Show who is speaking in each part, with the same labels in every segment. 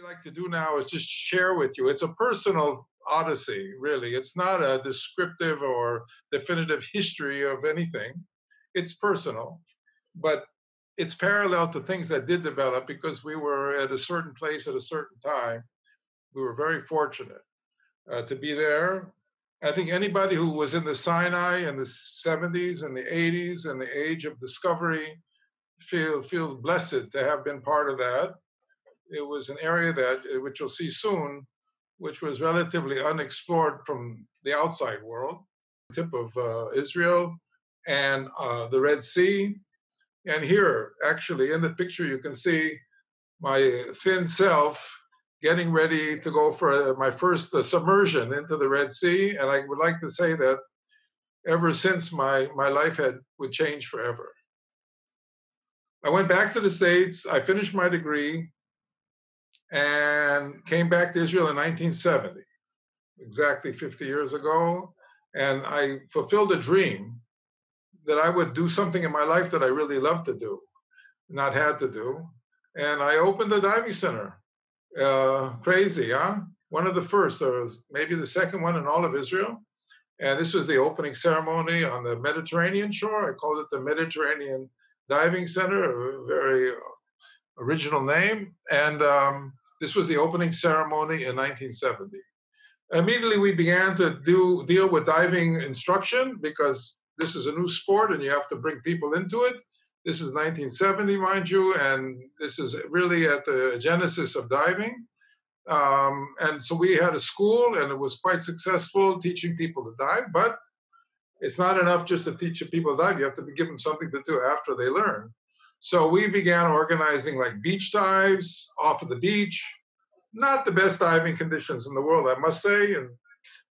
Speaker 1: we like to do now is just share with you. It's a personal odyssey, really. It's not a descriptive or definitive history of anything. It's personal, but it's parallel to things that did develop because we were at a certain place at a certain time. We were very fortunate uh, to be there. I think anybody who was in the Sinai in the 70s and the 80s and the age of discovery feel feel blessed to have been part of that. It was an area that, uh, which you'll see soon, which was relatively unexplored from the outside world, tip of uh, Israel and uh, the Red Sea. And here, actually, in the picture, you can see my thin self getting ready to go for uh, my first uh, submersion into the Red Sea. And I would like to say that ever since my, my life had would change forever. I went back to the States, I finished my degree, and came back to Israel in 1970, exactly 50 years ago. And I fulfilled a dream that I would do something in my life that I really loved to do, not had to do. And I opened a diving center. Uh, crazy, huh? One of the first, or maybe the second one in all of Israel. And this was the opening ceremony on the Mediterranean shore. I called it the Mediterranean Diving Center, a very original name. And um, this was the opening ceremony in 1970. Immediately, we began to do deal with diving instruction because this is a new sport and you have to bring people into it. This is 1970, mind you, and this is really at the genesis of diving. Um, and so we had a school, and it was quite successful teaching people to dive. But it's not enough just to teach people to dive. You have to give them something to do after they learn. So we began organizing like beach dives off of the beach. Not the best diving conditions in the world, I must say, and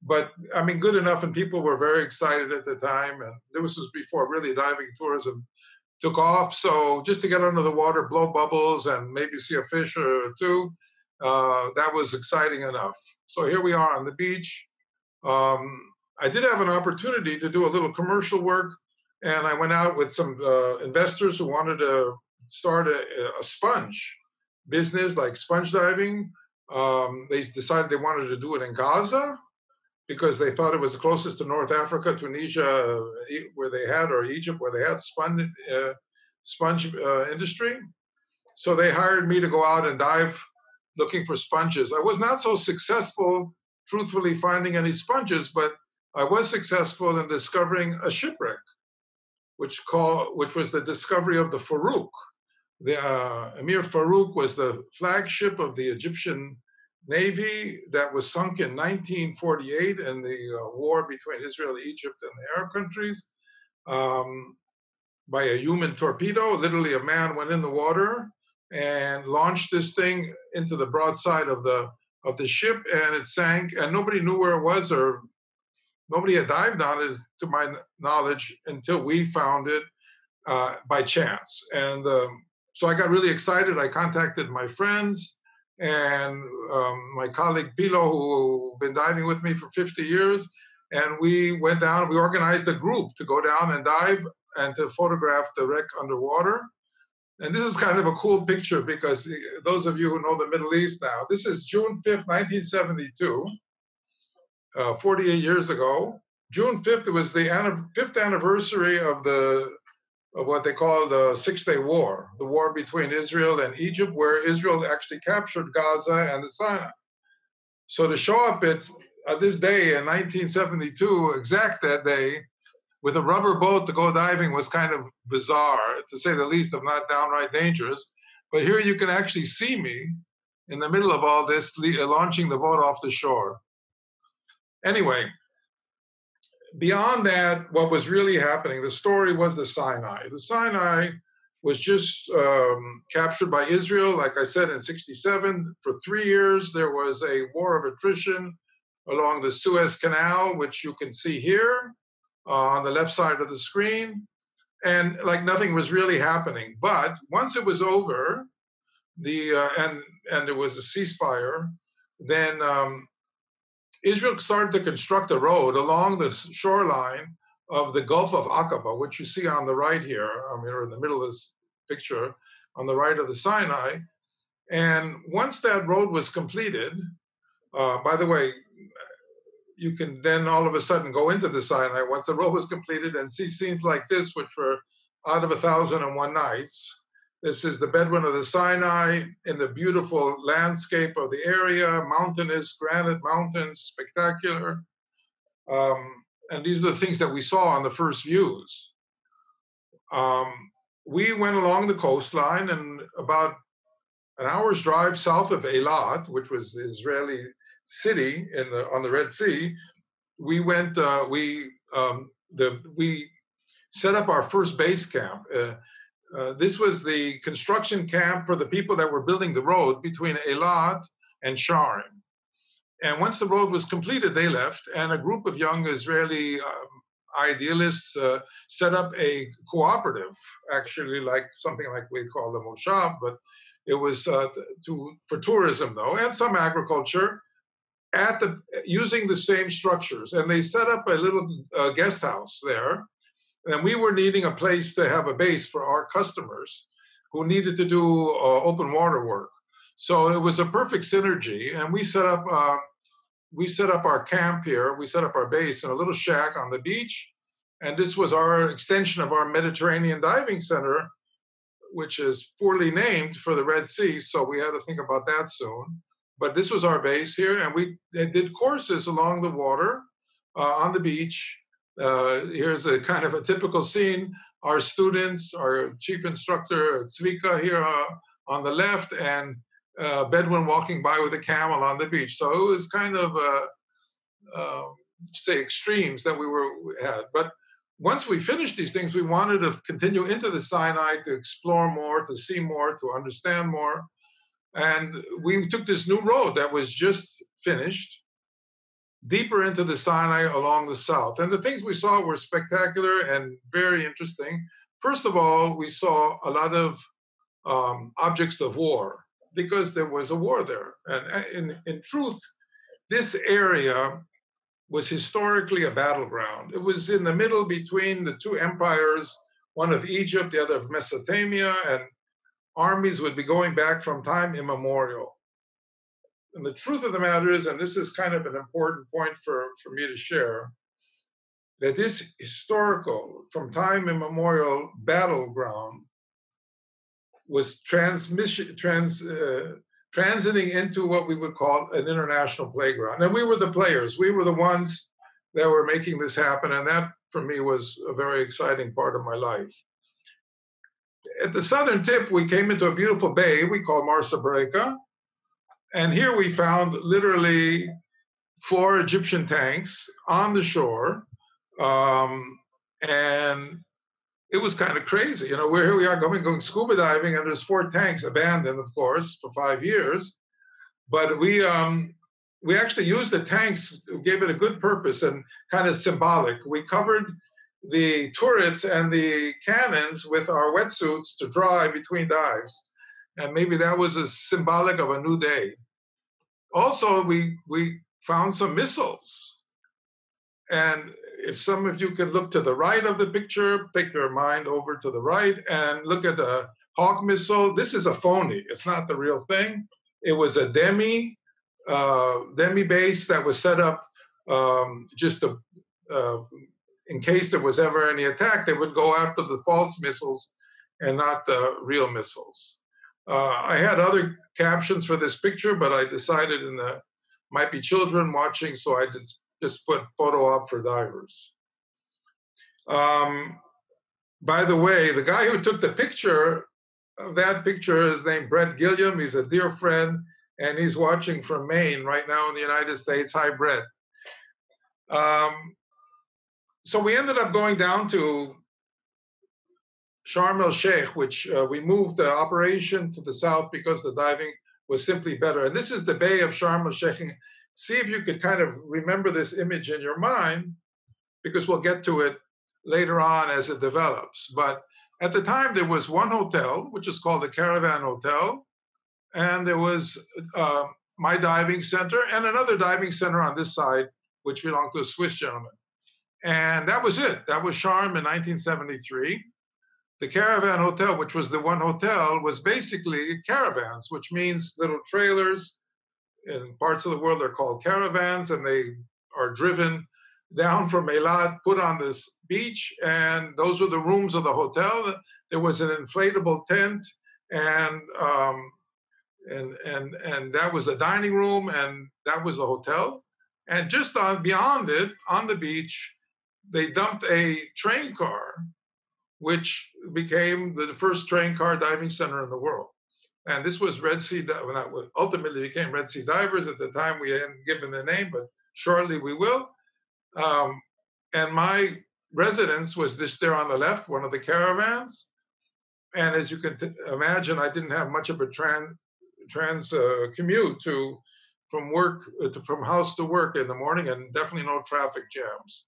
Speaker 1: but I mean, good enough, and people were very excited at the time. And this was before really diving tourism took off. So just to get under the water, blow bubbles, and maybe see a fish or two, uh, that was exciting enough. So here we are on the beach. Um, I did have an opportunity to do a little commercial work, and I went out with some uh, investors who wanted to start a, a sponge business, like sponge diving. Um, they decided they wanted to do it in Gaza, because they thought it was closest to North Africa, Tunisia, where they had, or Egypt, where they had sponge, uh, sponge uh, industry. So they hired me to go out and dive looking for sponges. I was not so successful, truthfully, finding any sponges, but I was successful in discovering a shipwreck, which call, which was the discovery of the Farouk. The uh, Emir Farouk was the flagship of the Egyptian navy that was sunk in 1948 in the uh, war between Israel, Egypt, and the Arab countries um, by a human torpedo. Literally, a man went in the water and launched this thing into the broadside of the of the ship, and it sank. And nobody knew where it was, or nobody had dived on it, to my knowledge, until we found it uh, by chance. And um, so I got really excited. I contacted my friends and um, my colleague Pilo, who been diving with me for 50 years, and we went down. We organized a group to go down and dive and to photograph the wreck underwater. And this is kind of a cool picture because eh, those of you who know the Middle East now, this is June 5th, 1972, uh, 48 years ago. June 5th was the fifth anniversary of the of what they call the Six Day War, the war between Israel and Egypt, where Israel actually captured Gaza and the Sinai. So to show up at, at this day in 1972, exact that day, with a rubber boat to go diving was kind of bizarre, to say the least, if not downright dangerous. But here you can actually see me in the middle of all this, launching the boat off the shore. Anyway, beyond that, what was really happening, the story was the Sinai. The Sinai was just um, captured by Israel, like I said, in 67. For three years, there was a war of attrition along the Suez Canal, which you can see here uh, on the left side of the screen. And like nothing was really happening. But once it was over, the uh, and and there was a ceasefire, then um, Israel started to construct a road along the shoreline of the Gulf of Aqaba, which you see on the right here, I mean, or in the middle of this picture, on the right of the Sinai. And once that road was completed, uh, by the way, you can then all of a sudden go into the Sinai once the road was completed and see scenes like this, which were out of a thousand and one nights. This is the Bedouin of the Sinai in the beautiful landscape of the area, mountainous granite mountains, spectacular. Um, and these are the things that we saw on the first views. Um, we went along the coastline and about an hour's drive south of Eilat, which was the Israeli city in the, on the Red Sea, we went, uh, we, um, the, we set up our first base camp. Uh, uh, this was the construction camp for the people that were building the road between Eilat and Sharm. And once the road was completed, they left, and a group of young Israeli um, idealists uh, set up a cooperative, actually, like something like we call the Moshav, but it was uh, to for tourism though, and some agriculture at the using the same structures. And they set up a little uh, guest house there and we were needing a place to have a base for our customers who needed to do uh, open water work. So it was a perfect synergy, and we set up uh, we set up our camp here. We set up our base in a little shack on the beach, and this was our extension of our Mediterranean Diving Center, which is poorly named for the Red Sea. So we had to think about that soon. But this was our base here, and we did courses along the water uh, on the beach uh, here's a kind of a typical scene. Our students, our chief instructor, Zvika here uh, on the left, and uh, Bedouin walking by with a camel on the beach. So it was kind of, uh, um, say, extremes that we were had. But once we finished these things, we wanted to continue into the Sinai to explore more, to see more, to understand more. And we took this new road that was just finished deeper into the Sinai along the south. And the things we saw were spectacular and very interesting. First of all, we saw a lot of um, objects of war because there was a war there. And uh, in, in truth, this area was historically a battleground. It was in the middle between the two empires, one of Egypt, the other of Mesopotamia, and armies would be going back from time immemorial and the truth of the matter is, and this is kind of an important point for, for me to share, that this historical, from time immemorial battleground was transmission, trans, uh, transiting into what we would call an international playground. And we were the players, we were the ones that were making this happen. And that for me was a very exciting part of my life. At the southern tip, we came into a beautiful bay we call Marsa Breka and here we found literally four Egyptian tanks on the shore. Um, and it was kind of crazy. You know, we're here we are going, going scuba diving, and there's four tanks abandoned, of course, for five years. But we um, we actually used the tanks, gave it a good purpose and kind of symbolic. We covered the turrets and the cannons with our wetsuits to dry between dives and maybe that was a symbolic of a new day. Also, we we found some missiles, and if some of you could look to the right of the picture, take your mind over to the right and look at the Hawk missile. This is a phony. It's not the real thing. It was a demi uh, demi base that was set up um, just to, uh, in case there was ever any attack. They would go after the false missiles and not the real missiles. Uh, I had other captions for this picture, but I decided in the might be children watching, so I just just put photo op for divers. Um, by the way, the guy who took the picture of that picture is named Bret Gilliam. He's a dear friend, and he's watching from Maine right now in the United States. Hi, Bret. Um, so we ended up going down to Sharm el Sheikh, which uh, we moved the operation to the south because the diving was simply better. And this is the Bay of Sharm el Sheikh. See if you could kind of remember this image in your mind, because we'll get to it later on as it develops. But at the time, there was one hotel, which is called the Caravan Hotel, and there was uh, my diving center and another diving center on this side, which belonged to a Swiss gentleman. And that was it. That was Sharm in 1973. The Caravan Hotel, which was the one hotel, was basically caravans, which means little trailers. In parts of the world, they're called caravans, and they are driven down from Eilat, put on this beach, and those were the rooms of the hotel. There was an inflatable tent, and um, and and and that was the dining room, and that was the hotel. And just on beyond it, on the beach, they dumped a train car, which became the first train car diving center in the world. And this was Red Sea, well, not, ultimately became Red Sea Divers. At the time, we hadn't given the name, but shortly we will. Um, and my residence was this there on the left, one of the caravans. And as you can t- imagine, I didn't have much of a trans, trans uh, commute to from work uh, to, from house to work in the morning, and definitely no traffic jams.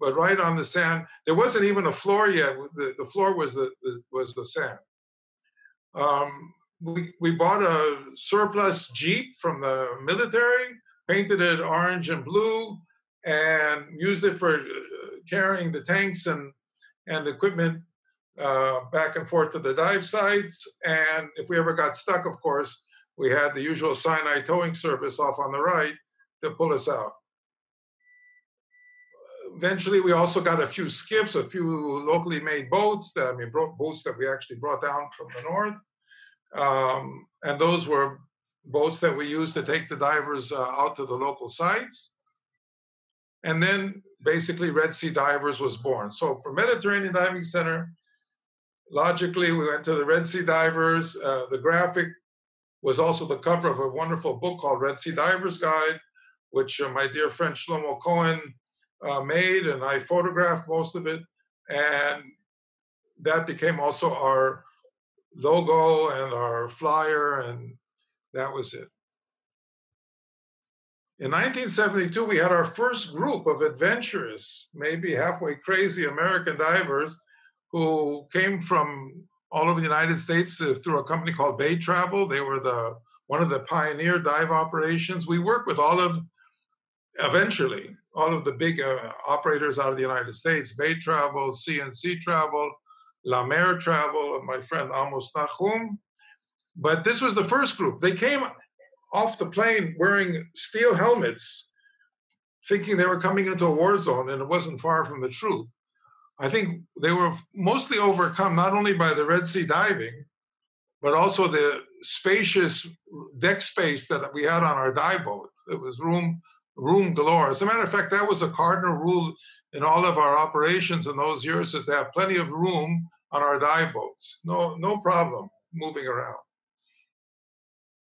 Speaker 1: But right on the sand, there wasn't even a floor yet. The, the floor was the, the was the sand. Um, we, we bought a surplus Jeep from the military, painted it orange and blue, and used it for uh, carrying the tanks and and equipment uh, back and forth to the dive sites. And if we ever got stuck, of course, we had the usual Sinai towing service off on the right to pull us out. Eventually, we also got a few skiffs, a few locally made boats. That, I mean, boats that we actually brought down from the north, um, and those were boats that we used to take the divers uh, out to the local sites. And then basically Red Sea Divers was born. So for Mediterranean Diving Center, logically we went to the Red Sea Divers. Uh, the graphic was also the cover of a wonderful book called Red Sea Divers Guide, which uh, my dear friend Shlomo Cohen uh, made, and I photographed most of it. And that became also our logo and our flyer, and that was it. In 1972, we had our first group of adventurous, maybe halfway crazy American divers who came from all over the United States uh, through a company called Bay Travel. They were the one of the pioneer dive operations. We worked with all of, eventually, all of the big uh, operators out of the United States, Bay Travel, See & Sea Travel, La Mer Travel, and my friend Amos Nachoum. But this was the first group. They came off the plane wearing steel helmets, thinking they were coming into a war zone, and it wasn't far from the truth. I think they were mostly overcome not only by the Red Sea diving, but also the spacious deck space that we had on our dive boat. It was room room galore. As a matter of fact, that was a cardinal rule in all of our operations in those years is to have plenty of room on our dive boats. No, no problem moving around.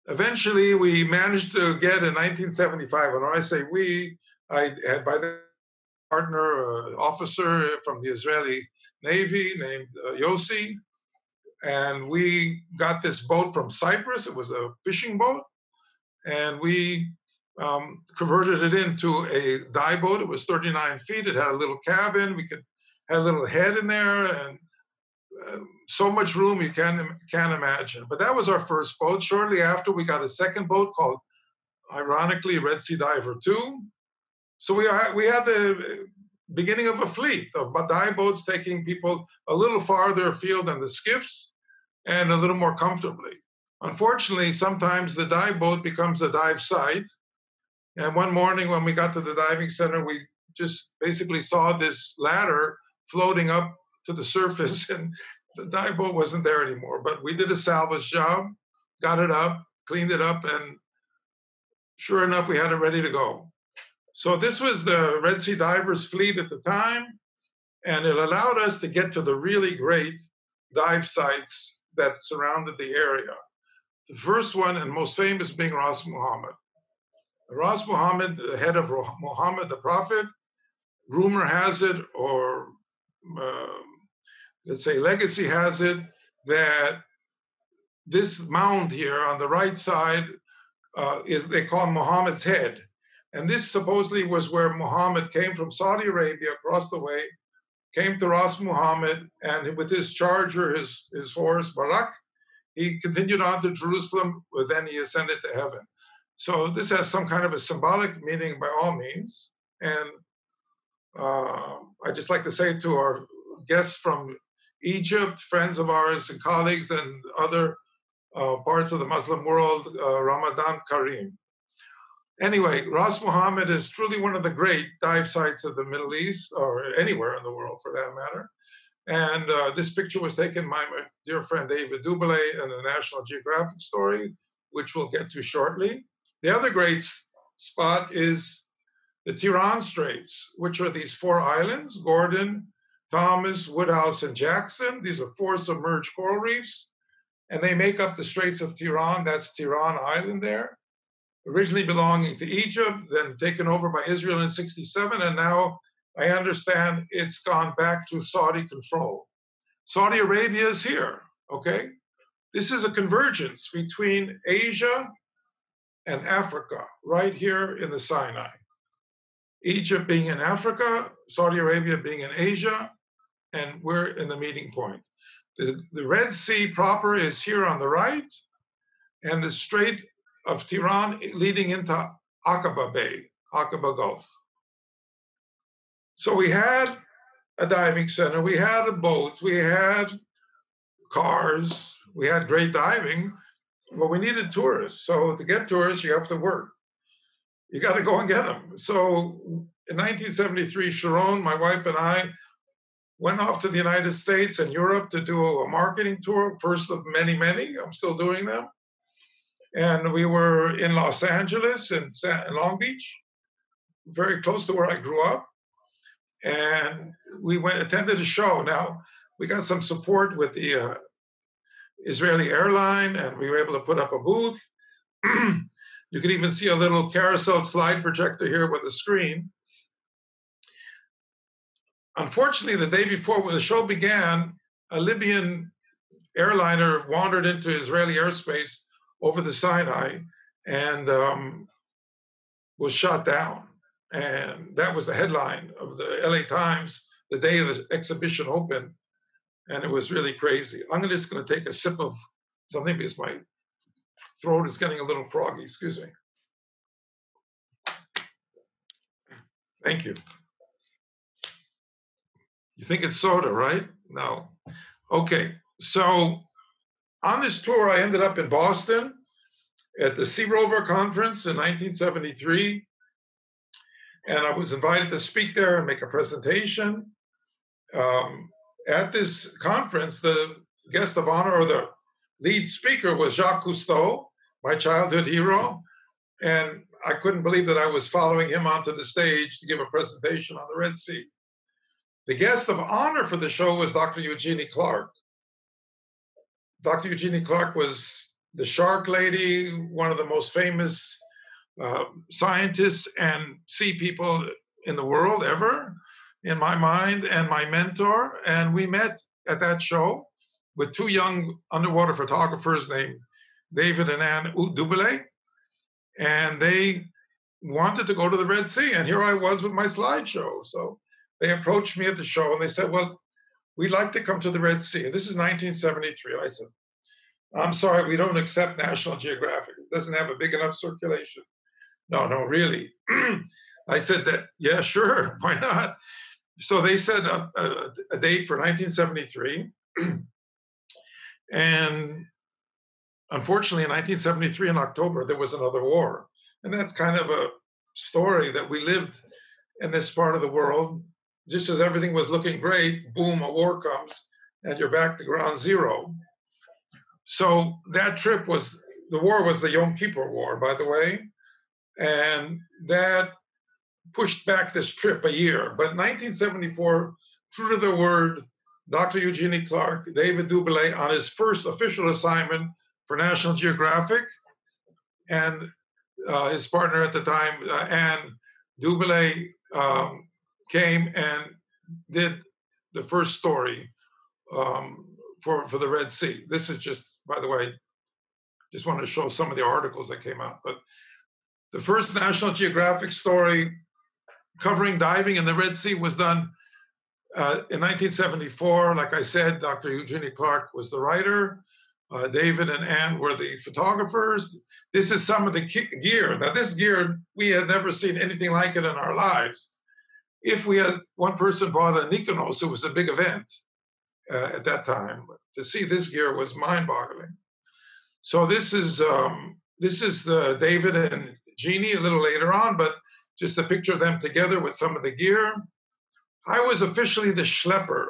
Speaker 1: Eventually, we managed to get in 1975, and when I say we, I had by the partner, uh, officer from the Israeli Navy named uh, Yossi, and we got this boat from Cyprus. It was a fishing boat, and we um, converted it into a dive boat. It was 39 feet. It had a little cabin. We could had a little head in there, and so much room you can't can't imagine. But that was our first boat. Shortly after, we got a second boat called, ironically, Red Sea Diver Two. So we had we had the beginning of a fleet of dive boats taking people a little farther afield than the skiffs, and a little more comfortably. Unfortunately, sometimes the dive boat becomes a dive site. And one morning when we got to the diving center, we just basically saw this ladder floating up to the surface and the dive boat wasn't there anymore. But we did a salvage job, got it up, cleaned it up, and sure enough, we had it ready to go. So this was the Red Sea Divers fleet at the time, and it allowed us to get to the really great dive sites that surrounded the area. The first one and most famous being Ras Muhammad. Ras Muhammad, the head of Muhammad the Prophet, rumor has it, or uh, let's say legacy has it that this mound here on the right side uh, is they call Muhammad's head. And this supposedly was where Muhammad came from Saudi Arabia across the way, came to Ras Muhammad, and with his charger, his, his horse, Barak, he continued on to Jerusalem, but then he ascended to heaven. So this has some kind of a symbolic meaning by all means. And uh, I just like to say to our guests from Egypt, friends of ours and colleagues and other uh, parts of the Muslim world, uh, Ramadan Kareem. Anyway, Ras Muhammad is truly one of the great dive sites of the Middle East, or anywhere in the world for that matter. And uh, this picture was taken by my dear friend David Doubilet in the National Geographic story, which we'll get to shortly. The other great spot is the Tiran Straits, which are these four islands Gordon, Thomas, Woodhouse, and Jackson. These are four submerged coral reefs, and they make up the Straits of Tiran. That's Tiran Island there. Originally belonging to Egypt, then taken over by Israel in 67, and now I understand it's gone back to Saudi control. Saudi Arabia is here, okay? This is a convergence between Asia and Africa, right here in the Sinai. Egypt being in Africa, Saudi Arabia being in Asia, and we're in the meeting point. The, the Red Sea proper is here on the right, and the Strait of Tiran leading into Aqaba Bay, Aqaba Gulf. So we had a diving center, we had boats, we had cars, we had great diving, but we needed tourists. So to get tourists, you have to work. You got to go and get them. So in 1973, Sharon, my wife, and I went off to the United States and Europe to do a marketing tour, first of many, many. I'm still doing them. And we were in Los Angeles and Long Beach, very close to where I grew up and we went attended a show. Now we got some support with the uh, Israeli airline, and we were able to put up a booth. you can even see a little carousel slide projector here with a screen. Unfortunately, the day before when the show began, a Libyan airliner wandered into Israeli airspace over the Sinai and um, was shot down. And that was the headline of the LA Times the day the exhibition opened. And it was really crazy. I'm just going to take a sip of something because my throat is getting a little froggy. Excuse me. Thank you. You think it's soda, right? No. Okay. So on this tour, I ended up in Boston at the Sea Rover Conference in 1973 and I was invited to speak there and make a presentation. Um, at this conference, the guest of honor or the lead speaker was Jacques Cousteau, my childhood hero. And I couldn't believe that I was following him onto the stage to give a presentation on the Red Sea. The guest of honor for the show was Dr. Eugenie Clark. Dr. Eugenie Clark was the shark lady, one of the most famous uh, scientists and sea people in the world ever, in my mind, and my mentor. And we met at that show with two young underwater photographers named David and Anne Doubilet. And they wanted to go to the Red Sea. And here I was with my slideshow. So they approached me at the show and they said, Well, we'd like to come to the Red Sea. And this is 1973. And I said, I'm sorry, we don't accept National Geographic. It doesn't have a big enough circulation. No, no, really. I said that, yeah, sure, why not? So they set a, a, a date for 1973. and unfortunately, in 1973, in October, there was another war. And that's kind of a story that we lived in this part of the world. Just as everything was looking great, boom, a war comes, and you're back to ground zero. So that trip was the war was the Yom Kippur War, by the way. And that pushed back this trip a year. But 1974, true to their word, Dr. Eugenie Clark, David Doubilet, on his first official assignment for National Geographic, and uh, his partner at the time, uh, Anne um, came and did the first story um, for, for the Red Sea. This is just, by the way, just wanted to show some of the articles that came out. But the first National Geographic story covering diving in the Red Sea was done uh, in 1974. Like I said, Dr. Eugenie Clark was the writer. Uh, David and Anne were the photographers. This is some of the gear. Now, this gear, we had never seen anything like it in our lives. If we had one person bought a Nikonos, it was a big event. uh, at that time. To see this gear was mind-boggling. So this is um, this is the David and Jeannie a little later on, but just a picture of them together with some of the gear. I was officially the schlepper.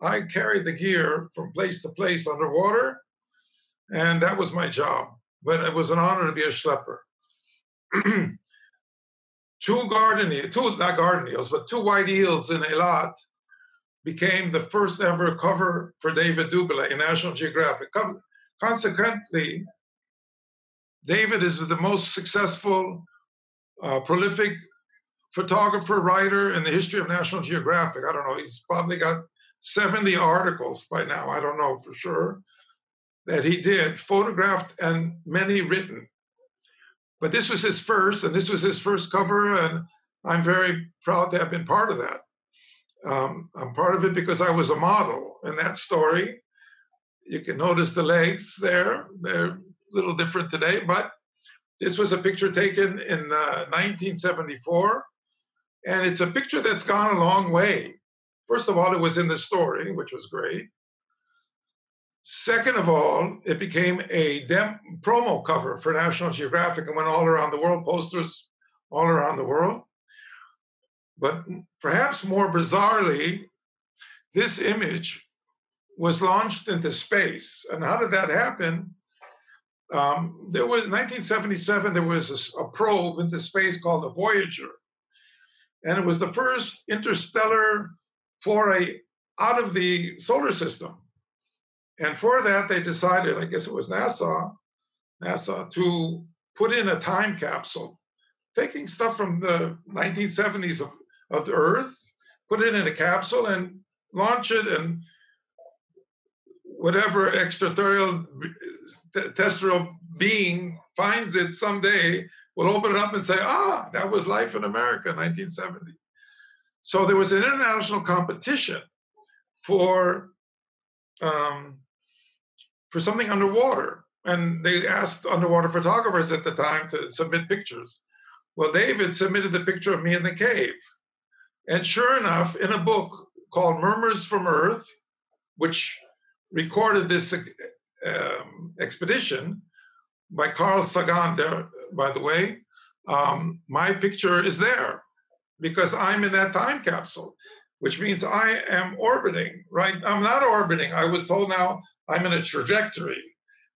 Speaker 1: I carried the gear from place to place underwater, and that was my job. But it was an honor to be a schlepper. two garden eels, two not garden eels, but two white eels in Eilat became the first ever cover for David Doubilet in National Geographic. Consequently, David is the most successful, uh, prolific photographer, writer in the history of National Geographic. I don't know, he's probably got 70 articles by now, I don't know for sure, that he did, photographed and many written. But this was his first, and this was his first cover, and I'm very proud to have been part of that. Um, I'm part of it because I was a model in that story. You can notice the legs there. They're a little different today, but this was a picture taken in uh, 1974. And it's a picture that's gone a long way. First of all, it was in the story, which was great. Second of all, it became a dem- promo cover for National Geographic and went all around the world, posters all around the world. But perhaps more bizarrely, this image was launched into space. And how did that happen? Um, there was 1977. There was a, a probe into space called the Voyager, and it was the first interstellar foray out of the solar system. And for that, they decided, I guess it was NASA, NASA, to put in a time capsule, taking stuff from the 1970s of, of the Earth, put it in a capsule and launch it, and whatever extraterrestrial terrestrial being finds it someday will open it up and say, ah, that was life in America in 1970. So there was an international competition for um, for something underwater. And they asked underwater photographers at the time to submit pictures. Well, David submitted the picture of me in the cave. And sure enough, in a book called Murmurs from Earth, which recorded this um, expedition by Carl Sagan, there, by the way, um, my picture is there because I'm in that time capsule, which means I am orbiting, right? I'm not orbiting. I was told now I'm in a trajectory.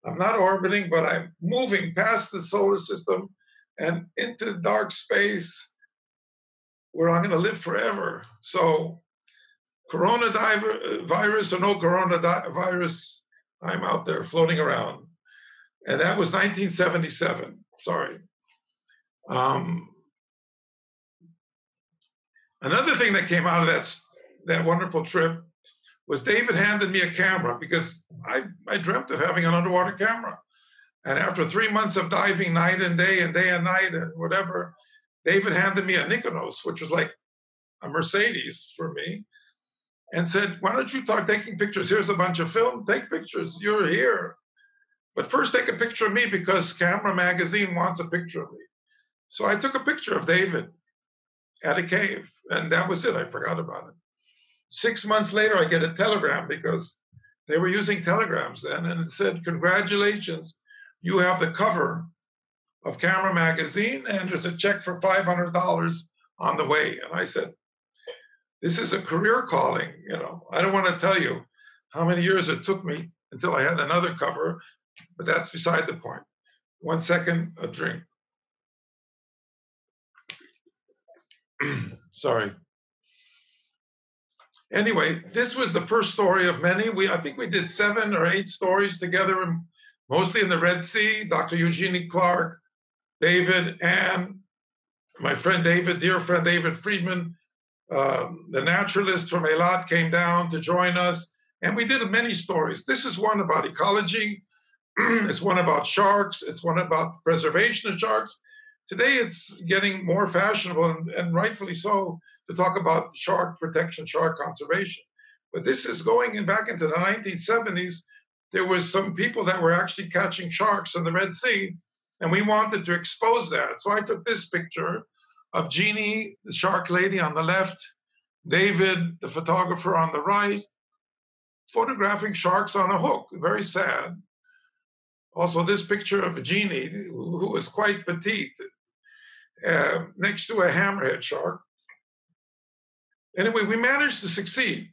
Speaker 1: I'm not orbiting, but I'm moving past the solar system and into dark space where I'm going to live forever. So, coronavirus virus or no coronavirus, I'm out there floating around. And that was 1977. Sorry. Um, another thing that came out of that, that wonderful trip was David handed me a camera because I, I dreamt of having an underwater camera. And after three months of diving night and day and day and night and whatever, David handed me a Nikonos, which was like a Mercedes for me, and said, Why don't you start taking pictures? Here's a bunch of film, take pictures. You're here. But first, take a picture of me because Camera Magazine wants a picture of me. So I took a picture of David at a cave, and that was it. I forgot about it. Six months later, I get a telegram because they were using telegrams then, and it said, Congratulations, you have the cover of Camera Magazine, and there's a check for $500 on the way. And I said, This is a career calling. You know, I don't want to tell you how many years it took me until I had another cover, but that's beside the point. One second, a drink. Sorry anyway, this was the first story of many. We I think we did seven or eight stories together, mostly in the Red Sea. Dr. Eugenie Clark, David, and my friend David, dear friend David Friedman, uh, the naturalist from Eilat, came down to join us, and we did many stories. This is one about ecology. it's one about sharks. It's one about preservation of sharks. Today, it's getting more fashionable, and, and rightfully so, to talk about shark protection, shark conservation. But this is going in back into the 1970s. There was some people that were actually catching sharks in the Red Sea, and we wanted to expose that. So I took this picture of Jeannie, the shark lady on the left, David, the photographer on the right. photographing sharks on a hook. Very sad. Also, this picture of Jeannie, who was quite petite uh, next to a hammerhead shark. Anyway, we managed to succeed.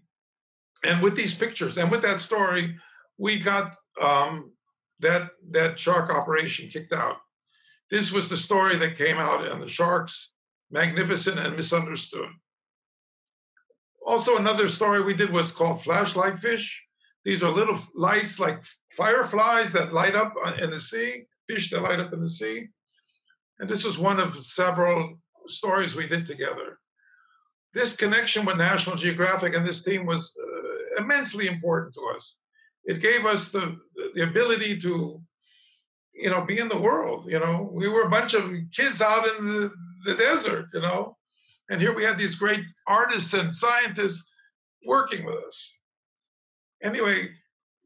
Speaker 1: And with these pictures and with that story, we got um, that, that shark operation kicked out. This was the story that came out in the sharks, magnificent and misunderstood. Also, another story we did was called Flashlight Fish. These are little lights like fireflies that light up in the sea, fish that light up in the sea. And this was one of several stories we did together. This connection with National Geographic and this team was uh, immensely important to us. It gave us the, the ability to, you know, be in the world. You know, we were a bunch of kids out in the, the desert, you know, and here we had these great artists and scientists working with us. Anyway,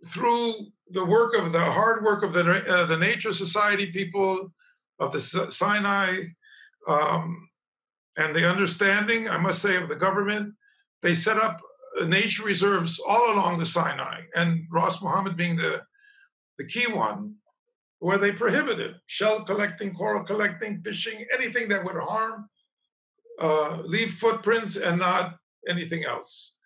Speaker 1: through the work of the hard work of the, uh, the Nature Society people, of the Sinai, um, and the understanding, I must say, of the government, they set up uh, nature reserves all along the Sinai, and Ras Muhammad being the, the key one, where they prohibited shell collecting, coral collecting, fishing, anything that would harm, uh, leave footprints, and not anything else.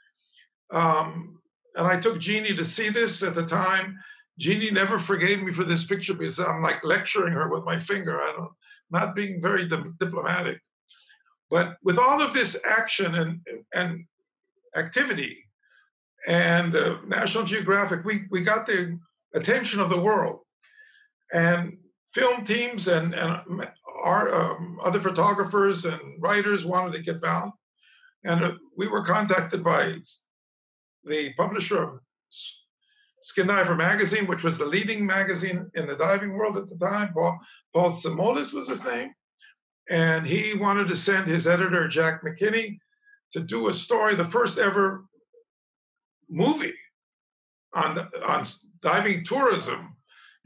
Speaker 1: Um, and I took Jeannie to see this at the time. Jeannie never forgave me for this picture because I'm like lecturing her with my finger. I don't, not being very di- diplomatic. But with all of this action and and activity, and uh, National Geographic, we we got the attention of the world, and film teams and and our um, other photographers and writers wanted to get bound, and uh, we were contacted by the publisher of Skin Diver magazine, which was the leading magazine in the diving world at the time. Paul, Paul Tzimoulis was his name. And he wanted to send his editor, Jack McKenney, to do a story, the first ever movie on, on diving tourism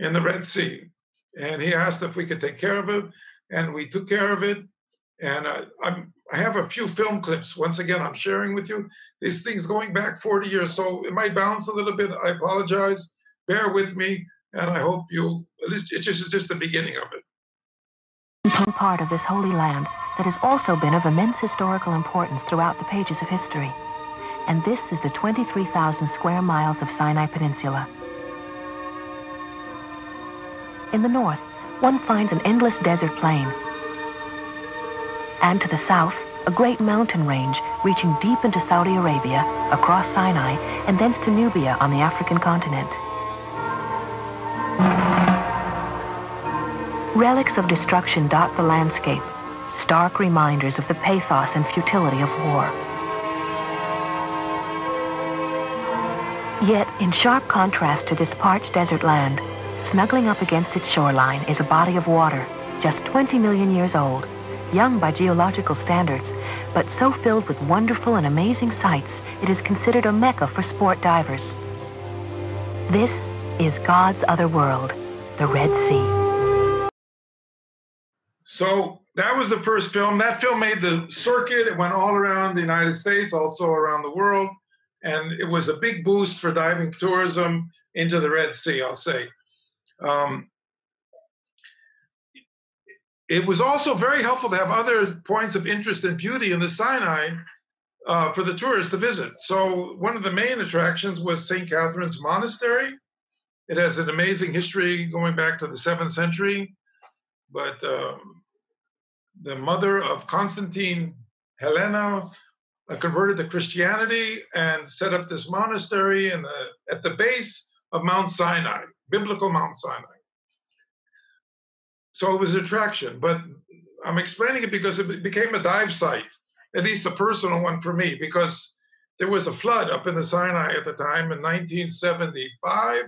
Speaker 1: in the Red Sea. And he asked if we could take care of it, and we took care of it. And uh, I'm I have a few film clips. Once again, I'm sharing with you. These things going back 40 years, so it might bounce a little bit. I apologize. Bear with me, and I hope you. At least it's just, it's just the beginning of it.
Speaker 2: Part of this holy land that has also been of immense historical importance throughout the pages of history. And this is the 23,000 square miles of Sinai Peninsula. In the north, one finds an endless desert plain and to the south, a great mountain range reaching deep into Saudi Arabia, across Sinai, and thence to Nubia on the African continent. Relics of destruction dot the landscape, stark reminders of the pathos and futility of war. Yet, in sharp contrast to this parched desert land, snuggling up against its shoreline is a body of water, just 20 million years old, young by geological standards, but so filled with wonderful and amazing sights, it is considered a mecca for sport divers. This is God's other world, the Red Sea.
Speaker 1: So that was the first film. That film made the circuit. It went all around the United States, also around the world. And it was a big boost for diving tourism into the Red Sea, I'll say. Um, it was also very helpful to have other points of interest and beauty in the Sinai uh, for the tourists to visit. So one of the main attractions was St. Catherine's Monastery. It has an amazing history going back to the seventh century, but um, the mother of Constantine, Helena, uh, converted to Christianity and set up this monastery the, at the base of Mount Sinai, biblical Mount Sinai. So it was an attraction. But I'm explaining it because it became a dive site, at least a personal one for me, because there was a flood up in the Sinai at the time in 1975,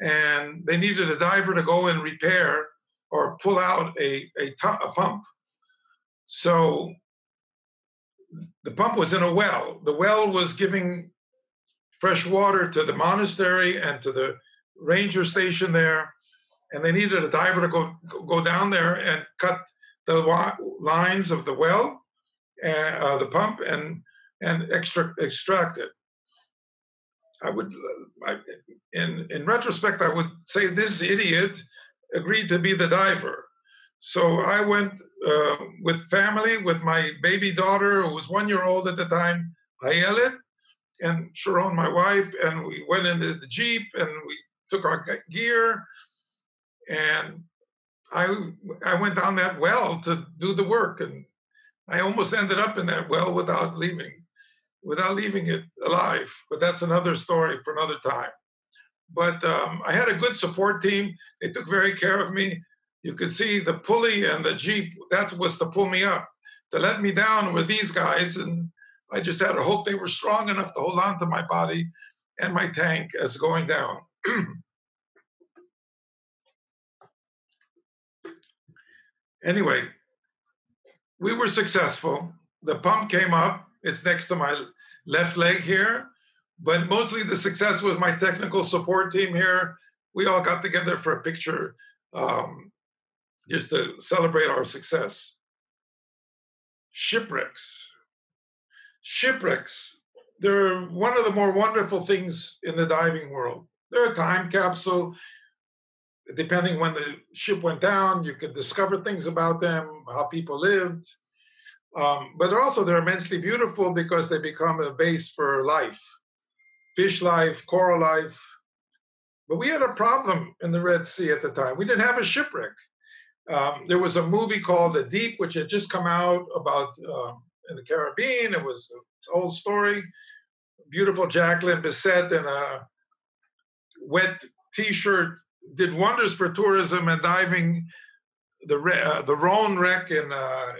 Speaker 1: and they needed a diver to go and repair or pull out a, a, pump. So the pump was in a well. The well was giving fresh water to the monastery and to the ranger station there and they needed a diver to go go down there and cut the lines of the well, uh, the pump, and and extract extract it. I would, I, in in retrospect, I would say this idiot agreed to be the diver. So I went uh, with family, with my baby daughter, who was one year old at the time, Hayelet, and Sharon, my wife, and we went into the Jeep and we took our gear. And I, I went down that well to do the work. And I almost ended up in that well without leaving, without leaving it alive. But that's another story for another time. But um, I had a good support team. They took very care of me. You could see the pulley and the Jeep, that was to pull me up. To let me down were these guys. And I just had to hope they were strong enough to hold on to my body and my tank as going down. anyway, we were successful. The pump came up. It's next to my left leg here. But mostly the success was my technical support team here. We all got together for a picture um, just to celebrate our success. Shipwrecks. Shipwrecks, they're one of the more wonderful things in the diving world. They're a time capsule. Depending when the ship went down, you could discover things about them, how people lived. Um, but also, they're immensely beautiful because they become a base for life fish life, coral life. But we had a problem in the Red Sea at the time. We didn't have a shipwreck. Um, there was a movie called The Deep, which had just come out about um, in the Caribbean. It was an old story. Beautiful Jacqueline Bisset in a wet T-shirt did wonders for tourism and diving. The uh, the Rhone wreck in uh,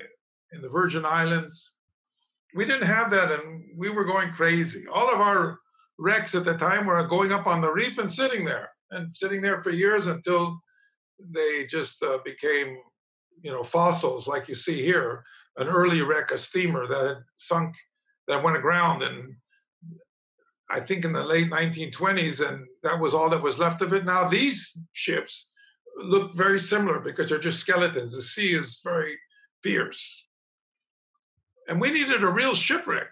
Speaker 1: in the Virgin Islands. We didn't have that, and we were going crazy. All of our wrecks at the time were going up on the reef and sitting there, and sitting there for years until they just uh, became, you know, fossils like you see here. An early wreck, a steamer that had sunk, that went aground, and I think in the late 1920s, and that was all that was left of it. Now these ships look very similar because they're just skeletons. The sea is very fierce. And we needed a real shipwreck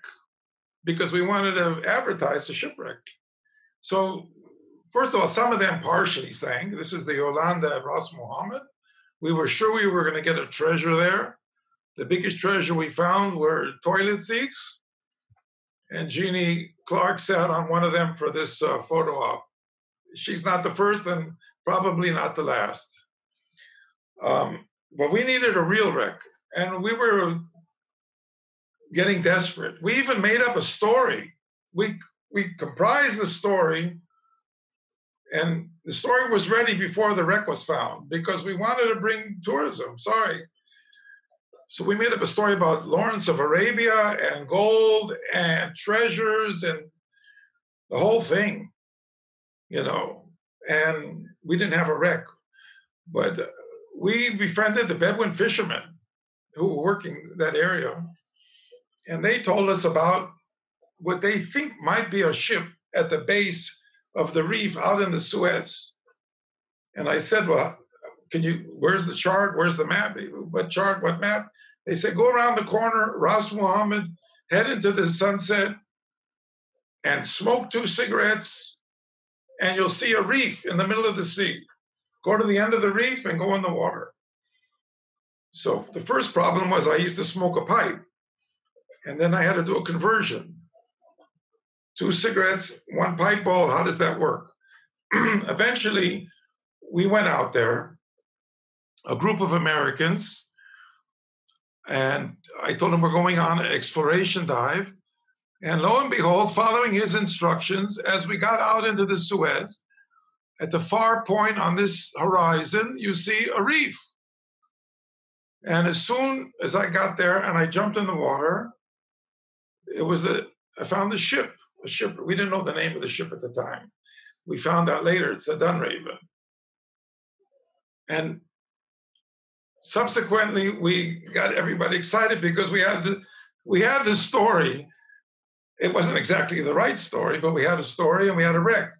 Speaker 1: because we wanted to advertise the shipwreck. So, first of all, some of them partially sank. This is the Yolanda at Ras Mohammed. We were sure we were going to get a treasure there. The biggest treasure we found were toilet seats. And Genie Clark sat on one of them for this uh, photo op. She's not the first and probably not the last. Um, but we needed a real wreck. And we were getting desperate. We even made up a story. We we comprised the story, and the story was ready before the wreck was found because we wanted to bring tourism. Sorry. So we made up a story about Lawrence of Arabia and gold and treasures and the whole thing, you know. And we didn't have a wreck, but we befriended the Bedouin fishermen who were working that area and they told us about what they think might be a ship at the base of the reef out in the Suez. And I said, Well, can you, where's the chart? Where's the map? What chart? What map? They said, Go around the corner, Ras Muhammad, head into the sunset, and smoke two cigarettes, and you'll see a reef in the middle of the sea. Go to the end of the reef and go in the water. So the first problem was I used to smoke a pipe. And then I had to do a conversion. Two cigarettes, one pipe bowl. How does that work? Eventually, we went out there, a group of Americans, and I told them we're going on an exploration dive. And lo and behold, following his instructions, as we got out into the Suez, at the far point on this horizon, you see a reef. And as soon as I got there and I jumped in the water, it was a, I found the ship, a ship. We didn't know the name of the ship at the time. We found out later it's the Dunraven. And subsequently, we got everybody excited because we had the, we had the story. It wasn't exactly the right story, but we had a story and we had a wreck.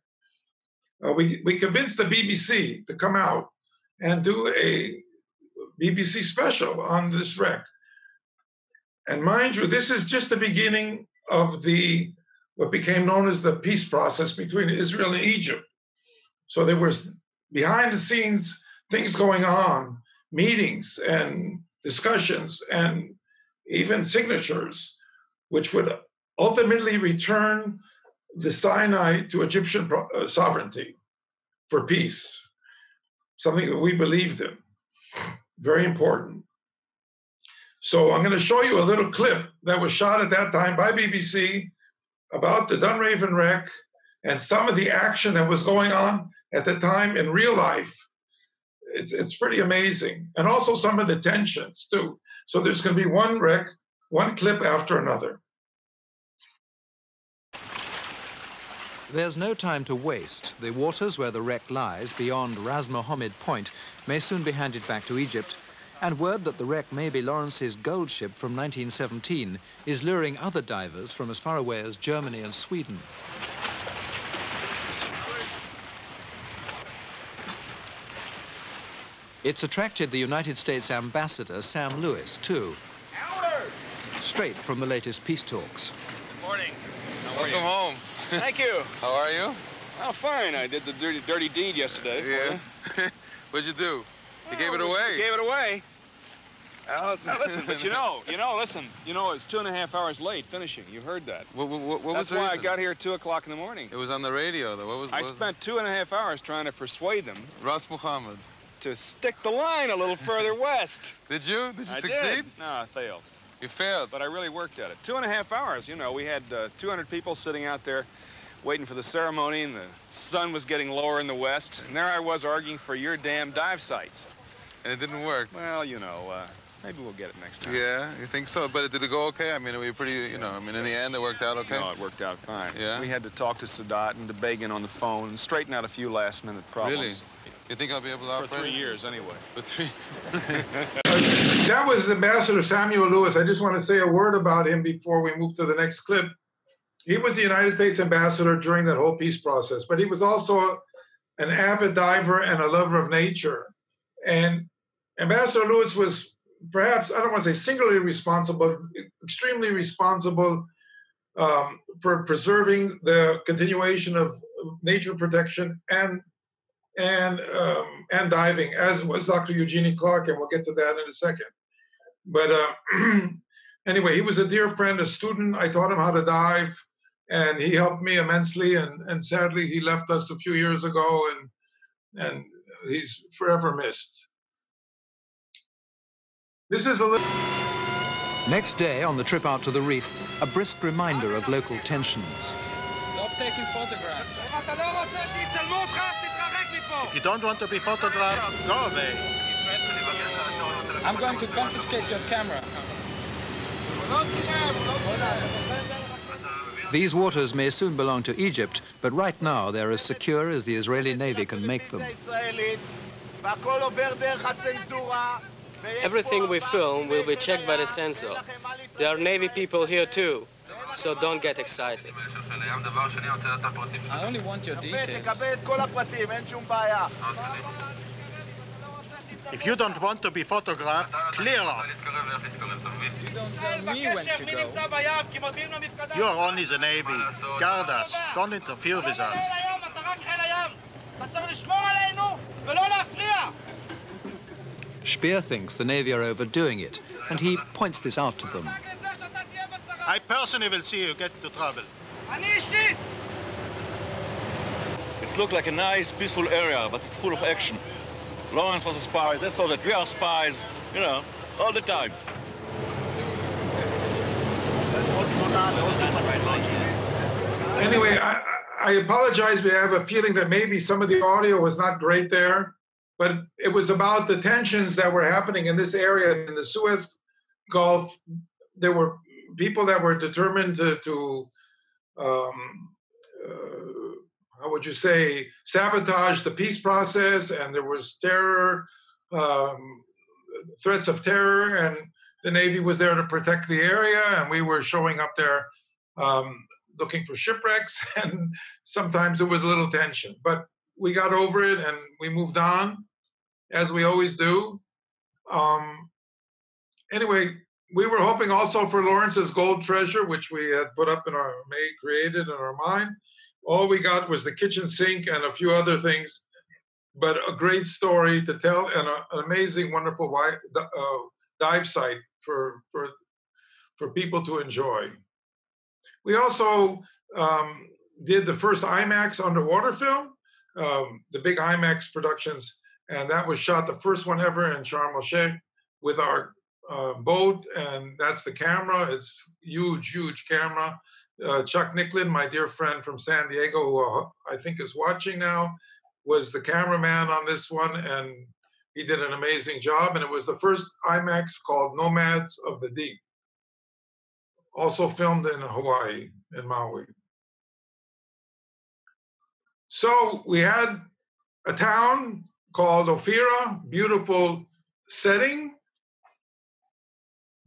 Speaker 1: Uh, we, we convinced the BBC to come out and do a BBC special on this wreck. And mind you, this is just the beginning of the what became known as the peace process between Israel and Egypt. So there was behind the scenes things going on, meetings and discussions and even signatures, which would ultimately return the Sinai to Egyptian uh, sovereignty for peace, something that we believed in. Very important. So I'm going to show you a little clip that was shot at that time by BBC about the Dunraven wreck and some of the action that was going on at the time in real life. It's, it's pretty amazing. And also some of the tensions too. So there's going to be one wreck, one clip after another.
Speaker 3: There's no time to waste. The waters where the wreck lies, beyond Ras Mohammed Point, may soon be handed back to Egypt, and word that the wreck may be Lawrence's gold ship from 1917 is luring other divers from as far away as Germany and Sweden. It's attracted the United States ambassador, Sam Lewis, too. Howard! Straight from the latest peace talks.
Speaker 4: Good morning.
Speaker 5: How Welcome home.
Speaker 4: Thank you.
Speaker 5: How are you?
Speaker 4: Oh, fine. I did the dirty, dirty deed yesterday.
Speaker 5: Yeah. What'd you do? You gave it away.
Speaker 4: Gave it away. now, listen, but you know, you know, listen, you know, it's two and a half hours late finishing. You heard that.
Speaker 5: What, what, what
Speaker 4: That's
Speaker 5: was
Speaker 4: why I got here at 2 o'clock in the morning.
Speaker 5: It was on the radio, though. What was
Speaker 4: I
Speaker 5: what
Speaker 4: spent two and a half hours trying to persuade them.
Speaker 5: Ras Muhammad.
Speaker 4: To stick the line a little further west.
Speaker 5: Did you? Did you
Speaker 4: I
Speaker 5: succeed?
Speaker 4: Did. No, I failed.
Speaker 5: You failed.
Speaker 4: But I really worked at it. Two and a half hours, you know, we had uh, 200 people sitting out there waiting for the ceremony, and the sun was getting lower in the west. And there I was arguing for your damn dive sites.
Speaker 5: And it didn't work.
Speaker 4: Well, you know, uh, maybe we'll get it next time.
Speaker 5: Yeah, you think so? But did it go okay? I mean, we pretty, you know, I mean, in the end, it worked out okay?
Speaker 4: No, it worked out fine.
Speaker 5: Yeah?
Speaker 4: We had to talk to Sadat and to Begin on the phone and straighten out a few last-minute problems.
Speaker 5: Really? You think I'll be able to
Speaker 4: For three years, anyway.
Speaker 5: For three.
Speaker 1: that was Ambassador Samuel Lewis. I just want to say a word about him before we move to the next clip. He was the United States ambassador during that whole peace process, but he was also an avid diver and a lover of nature. And Ambassador Lewis was perhaps, I don't want to say singularly responsible, extremely responsible um, for preserving the continuation of nature protection and and um, and diving, as was Dr. Eugenie Clark, and we'll get to that in a second. But uh, anyway, he was a dear friend, a student. I taught him how to dive, and he helped me immensely. And and sadly, he left us a few years ago, and and he's forever missed. This is a little.
Speaker 3: Next day, on the trip out to the reef, a brisk reminder of local tensions.
Speaker 6: Stop taking photographs.
Speaker 7: If you don't want to be photographed, go away.
Speaker 6: I'm going to confiscate your camera.
Speaker 3: These waters may soon belong to Egypt, but right now they're as secure as the Israeli Navy can make them.
Speaker 8: Everything we film will be checked by the censor. There are Navy people here too, so don't get excited.
Speaker 6: I only want your details.
Speaker 7: If you don't want to be photographed, clear off.
Speaker 6: You don't tell me when to go.
Speaker 7: You are only the Navy. Guard us. Don't interfere with us.
Speaker 3: Speer thinks the Navy are overdoing it, and he points this out to them.
Speaker 7: I personally will see you get into trouble.
Speaker 9: It looked like a nice, peaceful area, but it's full of action. Lawrence was a spy. They thought that we are spies, you know, all the time.
Speaker 1: Anyway, I, I apologize. We have a feeling that maybe some of the audio was not great there, but it was about the tensions that were happening in this area in the Suez Gulf. There were people that were determined to, to um, uh, how would you say, sabotage the peace process, and there was terror, um, threats of terror, and the Navy was there to protect the area, and we were showing up there um, looking for shipwrecks, and sometimes there was a little tension, but we got over it and we moved on, as we always do. Um, anyway, we were hoping also for Lawrence's gold treasure, which we had put up in our made created in our mind. All we got was the kitchen sink and a few other things, but a great story to tell and a, an amazing, wonderful uh, dive site for for for people to enjoy. We also um, did the first IMAX underwater film, um, the big IMAX productions, and that was shot the first one ever in Sharm el Sheikh with our uh, boat, and that's the camera. It's huge, huge camera. Uh, Chuck Nicklin, my dear friend from San Diego, who uh, I think is watching now, was the cameraman on this one, and he did an amazing job. And it was the first IMAX called Nomads of the Deep, also filmed in Hawaii, in Maui. So we had a town called Ofira, beautiful setting,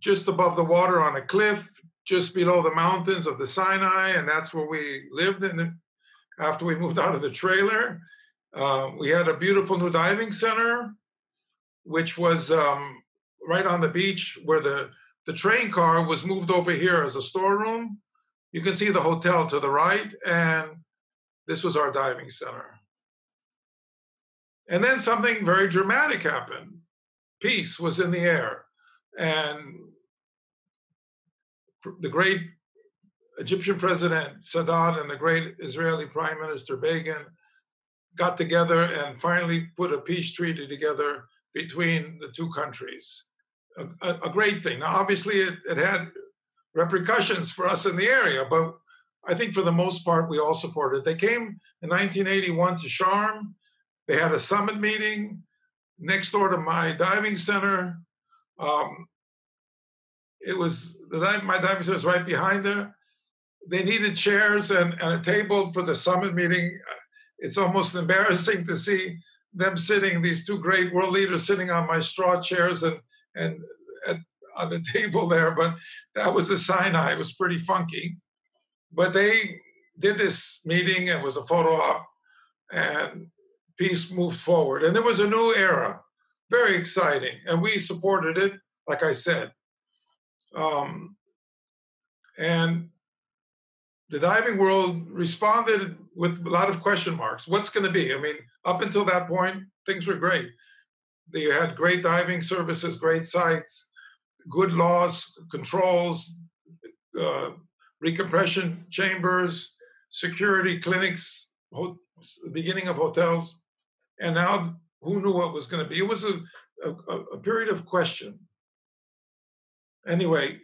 Speaker 1: just above the water on a cliff, just below the mountains of the Sinai, and that's where we lived in the, after we moved out of the trailer. Uh, we had a beautiful new diving center, which was um, right on the beach where the, the train car was moved over here as a storeroom. You can see the hotel to the right, and this was our diving center. And then something very dramatic happened. Peace was in the air. And the great Egyptian president Sadat and the great Israeli Prime Minister Begin got together and finally put a peace treaty together between the two countries. A, a, a great thing. Now, obviously, it, it had repercussions for us in the area, but I think for the most part, we all supported. It. They came in 1981 to Sharm. They had a summit meeting next door to my diving center. Um, it was the my diving was right behind there. They needed chairs and, and a table for the summit meeting. It's almost embarrassing to see them sitting, these two great world leaders sitting on my straw chairs and and at, on the table there. But that was the Sinai. It was pretty funky. But they did this meeting. It was a photo op, and peace moved forward. And there was a new era, very exciting, and we supported it. Like I said, um, and the diving world responded with a lot of question marks. What's going to be? I mean, up until that point, things were great. They had great diving services, great sites, good laws, controls, uh, recompression chambers, security clinics, ho- beginning of hotels. And now who knew what was going to be? It was a, a, a period of question anyway,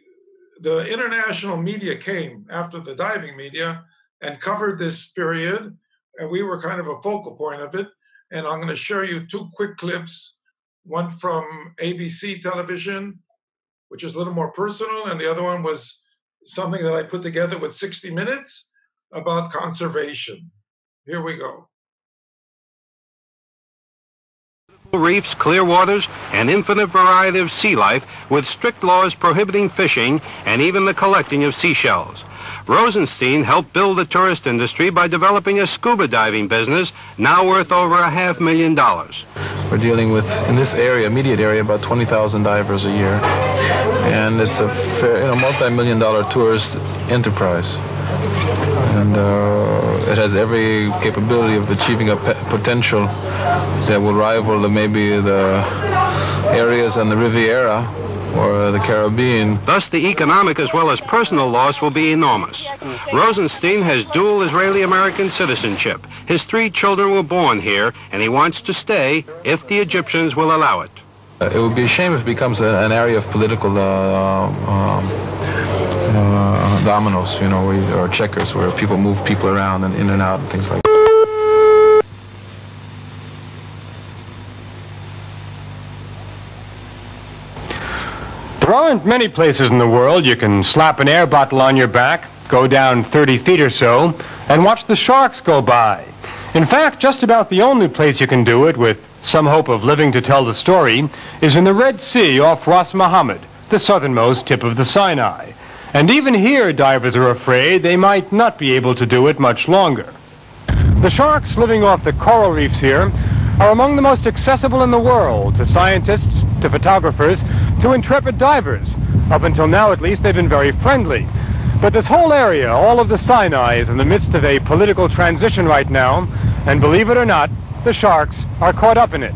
Speaker 1: the international media came after the diving media and covered this period, and we were kind of a focal point of it. And I'm going to show you two quick clips one from ABC television, which is a little more personal, and the other one was something that I put together with 60 Minutes about conservation. Here we go.
Speaker 10: Reefs, clear waters, an infinite variety of sea life with strict laws prohibiting fishing and even the collecting of seashells. Rosenstein helped build the tourist industry by developing a scuba diving business now worth over a half million dollars.
Speaker 11: We're dealing with, in this area, immediate area, about 20,000 divers a year. And it's a fair, you know, multi-million dollar tourist enterprise. And uh, it has every capability of achieving a potential that will rival the, maybe the areas on the Riviera or the Caribbean.
Speaker 10: Thus, the economic as well as personal loss will be enormous. Rosenstein has dual Israeli-American citizenship. His three children were born here, and he wants to stay if the Egyptians will allow it.
Speaker 11: Uh, it would be a shame if it becomes a, an area of political uh, um, uh, dominoes, you know, or checkers, where people move people around and in and out and things like that.
Speaker 12: There aren't many places in the world you can slap an air bottle on your back, go down 30 feet or so, and watch the sharks go by. In fact, just about the only place you can do it with some hope of living to tell the story is in the Red Sea off Ras Mohammed, the southernmost tip of the Sinai. And even here, divers are afraid they might not be able to do it much longer. The sharks living off the coral reefs here are among the most accessible in the world to scientists, to photographers, to intrepid divers, Up until now, at least, they've been very friendly. But this whole area, all of the Sinai, is in the midst of a political transition right now, and believe it or not, the sharks are caught up in it.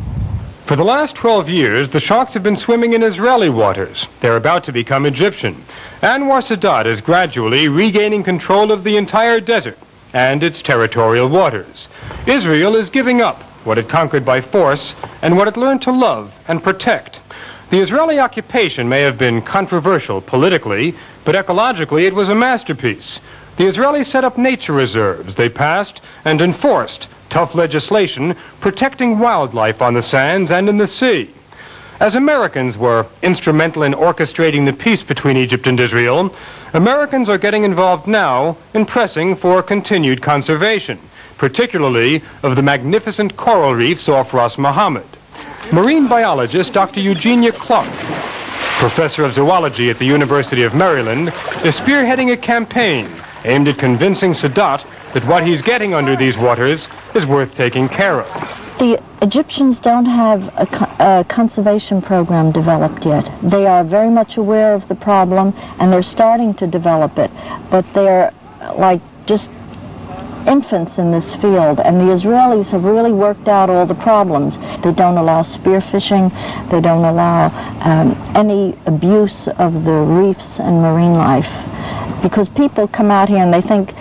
Speaker 12: For the last 12 years, the sharks have been swimming in Israeli waters. They're about to become Egyptian. Anwar Sadat is gradually regaining control of the entire desert and its territorial waters. Israel is giving up what it conquered by force and what it learned to love and protect. The Israeli occupation may have been controversial politically, but ecologically it was a masterpiece. The Israelis set up nature reserves. They passed and enforced tough legislation protecting wildlife on the sands and in the sea. As Americans were instrumental in orchestrating the peace between Egypt and Israel, Americans are getting involved now in pressing for continued conservation, particularly of the magnificent coral reefs off Ras Mohammed. Marine biologist Dr. Eugenie Clark, professor of zoology at the University of Maryland, is spearheading a campaign aimed at convincing Sadat that what he's getting under these waters is worth taking care of.
Speaker 13: The Egyptians don't have a, a, conservation program developed yet. They are very much aware of the problem and they're starting to develop it, but they're like just infants in this field, and the Israelis have really worked out all the problems. They don't allow spearfishing, they don't allow um, any abuse of the reefs and marine life. Because people come out here and they think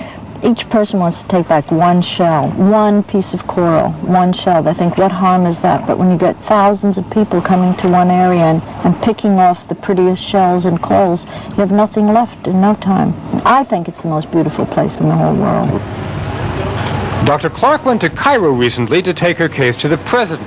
Speaker 13: each person wants to take back one shell, one piece of coral, one shell. They think, what harm is that? But when you get thousands of people coming to one area and, and picking off the prettiest shells and corals, you have nothing left in no time. I think it's the most beautiful place in the whole world.
Speaker 12: Dr. Clark went to Cairo recently to take her case to the president.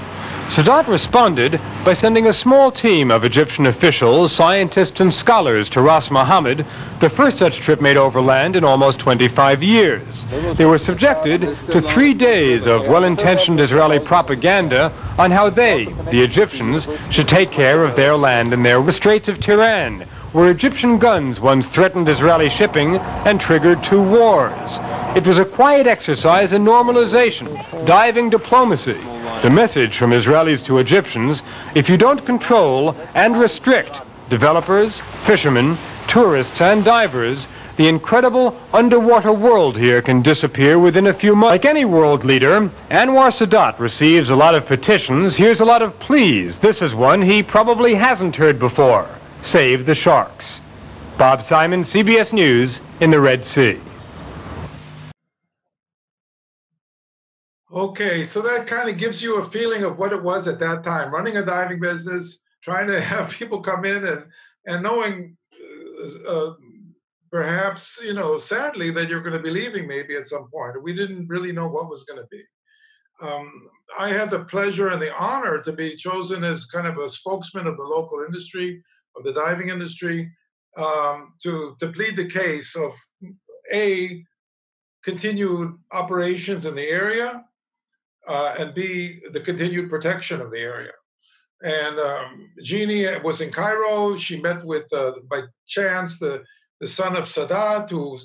Speaker 12: Sadat responded by sending a small team of Egyptian officials, scientists, and scholars to Ras Mohammed, the first such trip made overland in almost 25 years. They were subjected to three days of well-intentioned Israeli propaganda on how they, the Egyptians, should take care of their land and their Straits of Tiran, where Egyptian guns once threatened Israeli shipping and triggered two wars. It was a quiet exercise in normalization, diving diplomacy. The message from Israelis to Egyptians, if you don't control and restrict developers, fishermen, tourists, and divers, the incredible underwater world here can disappear within a few months. Like any world leader, Anwar Sadat receives a lot of petitions. Here's a lot of pleas. This is one he probably hasn't heard before. Save the sharks. Bob Simon, CBS News, in the Red Sea.
Speaker 1: Okay, so that kind of gives you a feeling of what it was at that time, running a diving business, trying to have people come in and and knowing uh, uh, perhaps you know sadly that you're going to be leaving maybe at some point. We didn't really know what was going to be. Um, I had the pleasure and the honor to be chosen as kind of a spokesman of the local industry of the diving industry um, to to plead the case of a continued operations in the area uh, and B, the continued protection of the area. And um, Genie was in Cairo. She met with, uh, by chance, the, the son of Sadat, who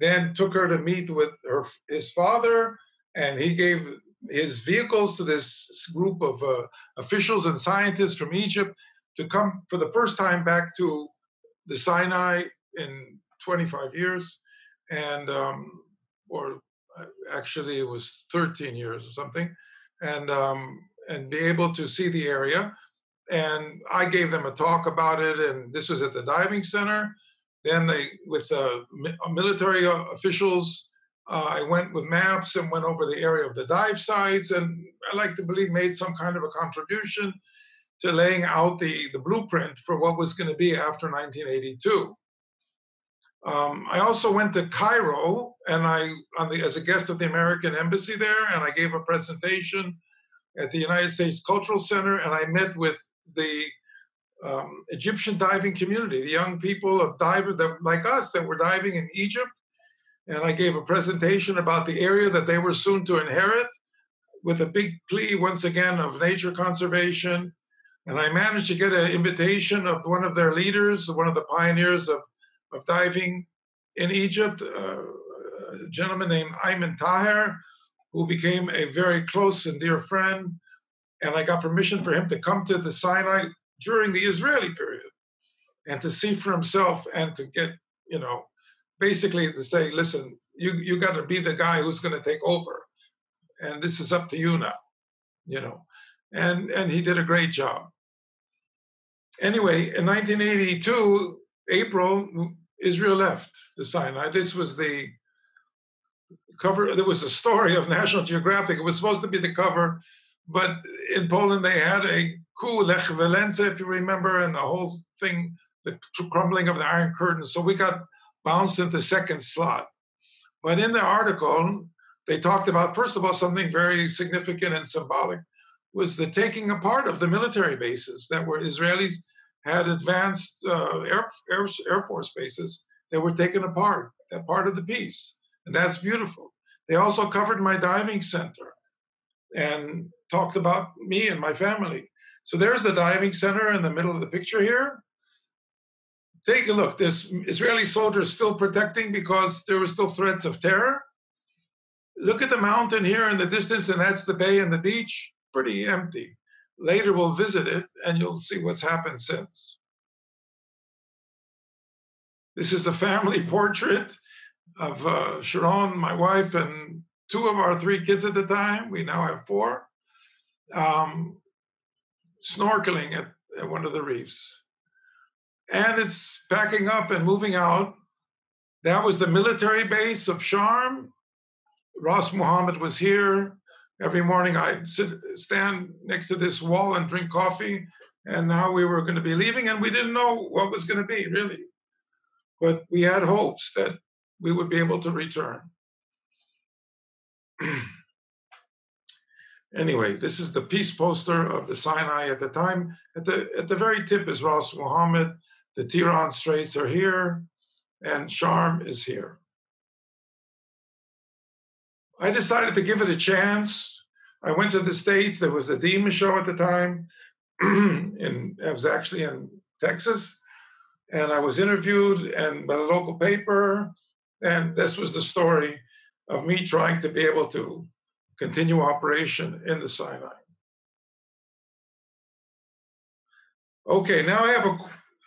Speaker 1: then took her to meet with her, his father, and he gave his vehicles to this group of uh, officials and scientists from Egypt to come for the first time back to the Sinai in 25 years, and um, or actually it was 13 years or something, and um, and be able to see the area. And I gave them a talk about it, and this was at the diving center. Then they, with uh, military officials, uh, I went with maps and went over the area of the dive sites, and I like to believe made some kind of a contribution to laying out the, the blueprint for what was going to be after 1982. Um, I also went to Cairo and I, the, as a guest of the American Embassy there, and I gave a presentation at the United States Cultural Center, and I met with the um, Egyptian diving community, the young people of divers that, like us that were diving in Egypt, and I gave a presentation about the area that they were soon to inherit, with a big plea once again of nature conservation. And I managed to get an invitation of one of their leaders, one of the pioneers of of diving in Egypt, uh, a gentleman named Ayman Taher, who became a very close and dear friend. And I got permission for him to come to the Sinai during the Israeli period. and to see for himself and to get, you know, basically to say, listen, you you got to be the guy who's going to take over, and this is up to you now, you know, and and he did a great job. Anyway, in 1982, April, Israel left the Sinai. This was the cover. There was a story of National Geographic. It was supposed to be the cover, but in Poland they had a coup, Lech Walesa, if you remember, and the whole thing, the crumbling of the Iron Curtain. So we got bounced into second slot. But in the article, they talked about, first of all, something very significant and symbolic was the taking apart of the military bases that were Israelis had advanced uh, air, air, air force bases that were taken apart, that part of the peace. And that's beautiful. They also covered my diving center and talked about me and my family. So there's the diving center in the middle of the picture here. Take a look. There's Israeli soldiers still protecting because there were still threats of terror. Look at the mountain here in the distance, and that's the bay and the beach. Pretty empty. Later we'll visit it and you'll see what's happened since. This is a family portrait of uh, Sharon, my wife, and two of our three kids at the time. We now have four. Um, snorkeling at, at one of the reefs. And it's packing up and moving out. That was the military base of Sharm. Ras Muhammad was here. Every morning I'd sit, stand next to this wall and drink coffee. And now we were going to be leaving, and we didn't know what was going to be, really. But we had hopes that we would be able to return. anyway, this is the peace poster of the Sinai at the time. At the at the very tip is Ras Muhammad. The Tiran Straits are here, and Sharm is here. I decided to give it a chance. I went to the States. There was a DEMA show at the time. and I was actually in Texas. And I was interviewed and by the local paper. And this was the story of me trying to be able to continue operation in the Sinai. Okay, now I have a,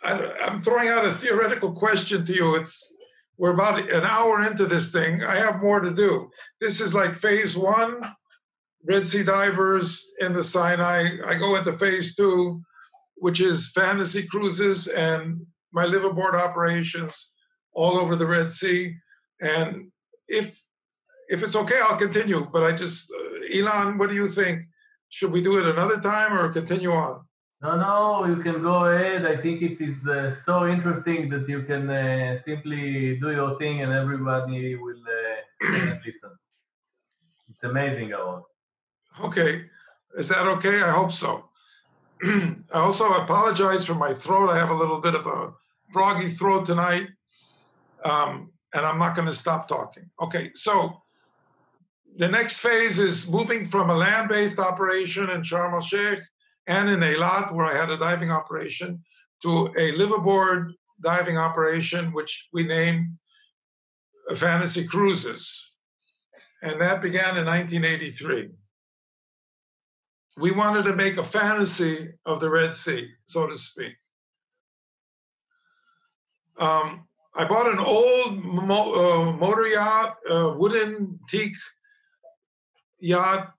Speaker 1: I, I'm throwing out a theoretical question to you. It's, we're about an hour into this thing. I have more to do. This is like phase one, Red Sea divers in the Sinai. I go into phase two, which is Fantasea cruises and my liveaboard operations all over the Red Sea. And if if it's okay, I'll continue. But I just, uh, Elon, what do you think? Should we do it another time or continue on?
Speaker 14: No, no, you can go ahead. I think it is uh, so interesting that you can uh, simply do your thing and everybody will uh, listen. It's amazing, Aaron.
Speaker 1: Okay. Is that okay? I hope so. I also apologize for my throat. I have a little bit of a froggy throat tonight. Um, and I'm not going to stop talking. Okay, so the next phase is moving from a land-based operation in Sharm el Sheikh and in Eilat, where I had a diving operation, to a liveaboard diving operation, which we named Fantasea Cruises. And that began in 1983. We wanted to make a fantasy of the Red Sea, so to speak. Um, I bought an old mo- uh, motor yacht, uh, wooden teak yacht,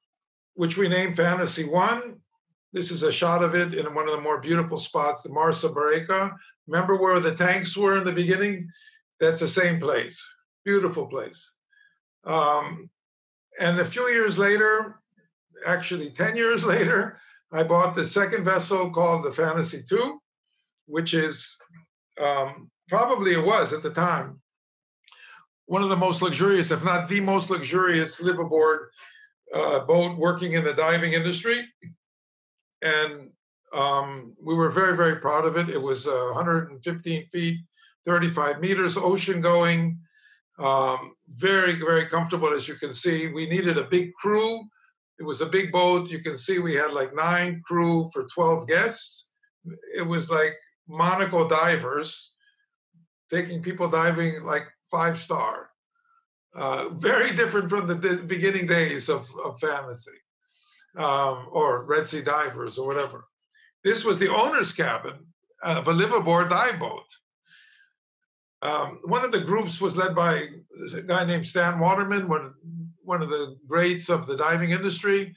Speaker 1: which we named Fantasea One. This is a shot of it in one of the more beautiful spots, the Marsa Baraka. Remember where the tanks were in the beginning? That's the same place. Beautiful place. Um, and a few years later, actually 10 years later, I bought the second vessel called the Fantasea 2, which is um, probably it was at the time one of the most luxurious, if not the most luxurious, liveaboard uh, boat working in the diving industry. And um, we were very, very proud of it. It was uh, 115 feet, 35 meters, ocean going, um, very, very comfortable, as you can see. We needed a big crew. It was a big boat. You can see we had like nine crew for 12 guests. It was like Monaco divers taking people diving like five star. Uh, very different from the, the beginning days of, of Fantasea um, or Red Sea divers or whatever. This was the owner's cabin. of a liveaboard dive boat. Um, one of the groups was led by a guy named Stan Waterman, one, one of the greats of the diving industry,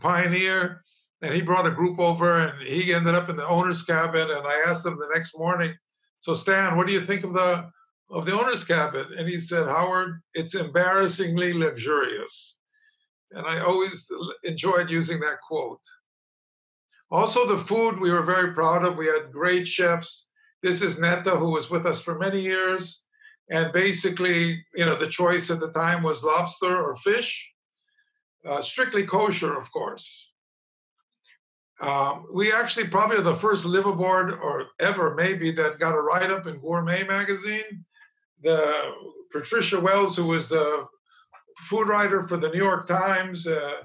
Speaker 1: pioneer. And he brought a group over and he ended up in the owner's cabin. And I asked him the next morning, so Stan, what do you think of the of the owner's cabin? And he said, Howard, it's embarrassingly luxurious. And I always enjoyed using that quote. Also, the food we were very proud of. We had great chefs. This is Netta, who was with us for many years. And basically, you know, the choice at the time was lobster or fish, uh, strictly kosher, of course. Um, we actually probably are the first liveaboard or ever maybe that got a write up in Gourmet magazine. The Patricia Wells, who was the food writer for the New York Times, uh,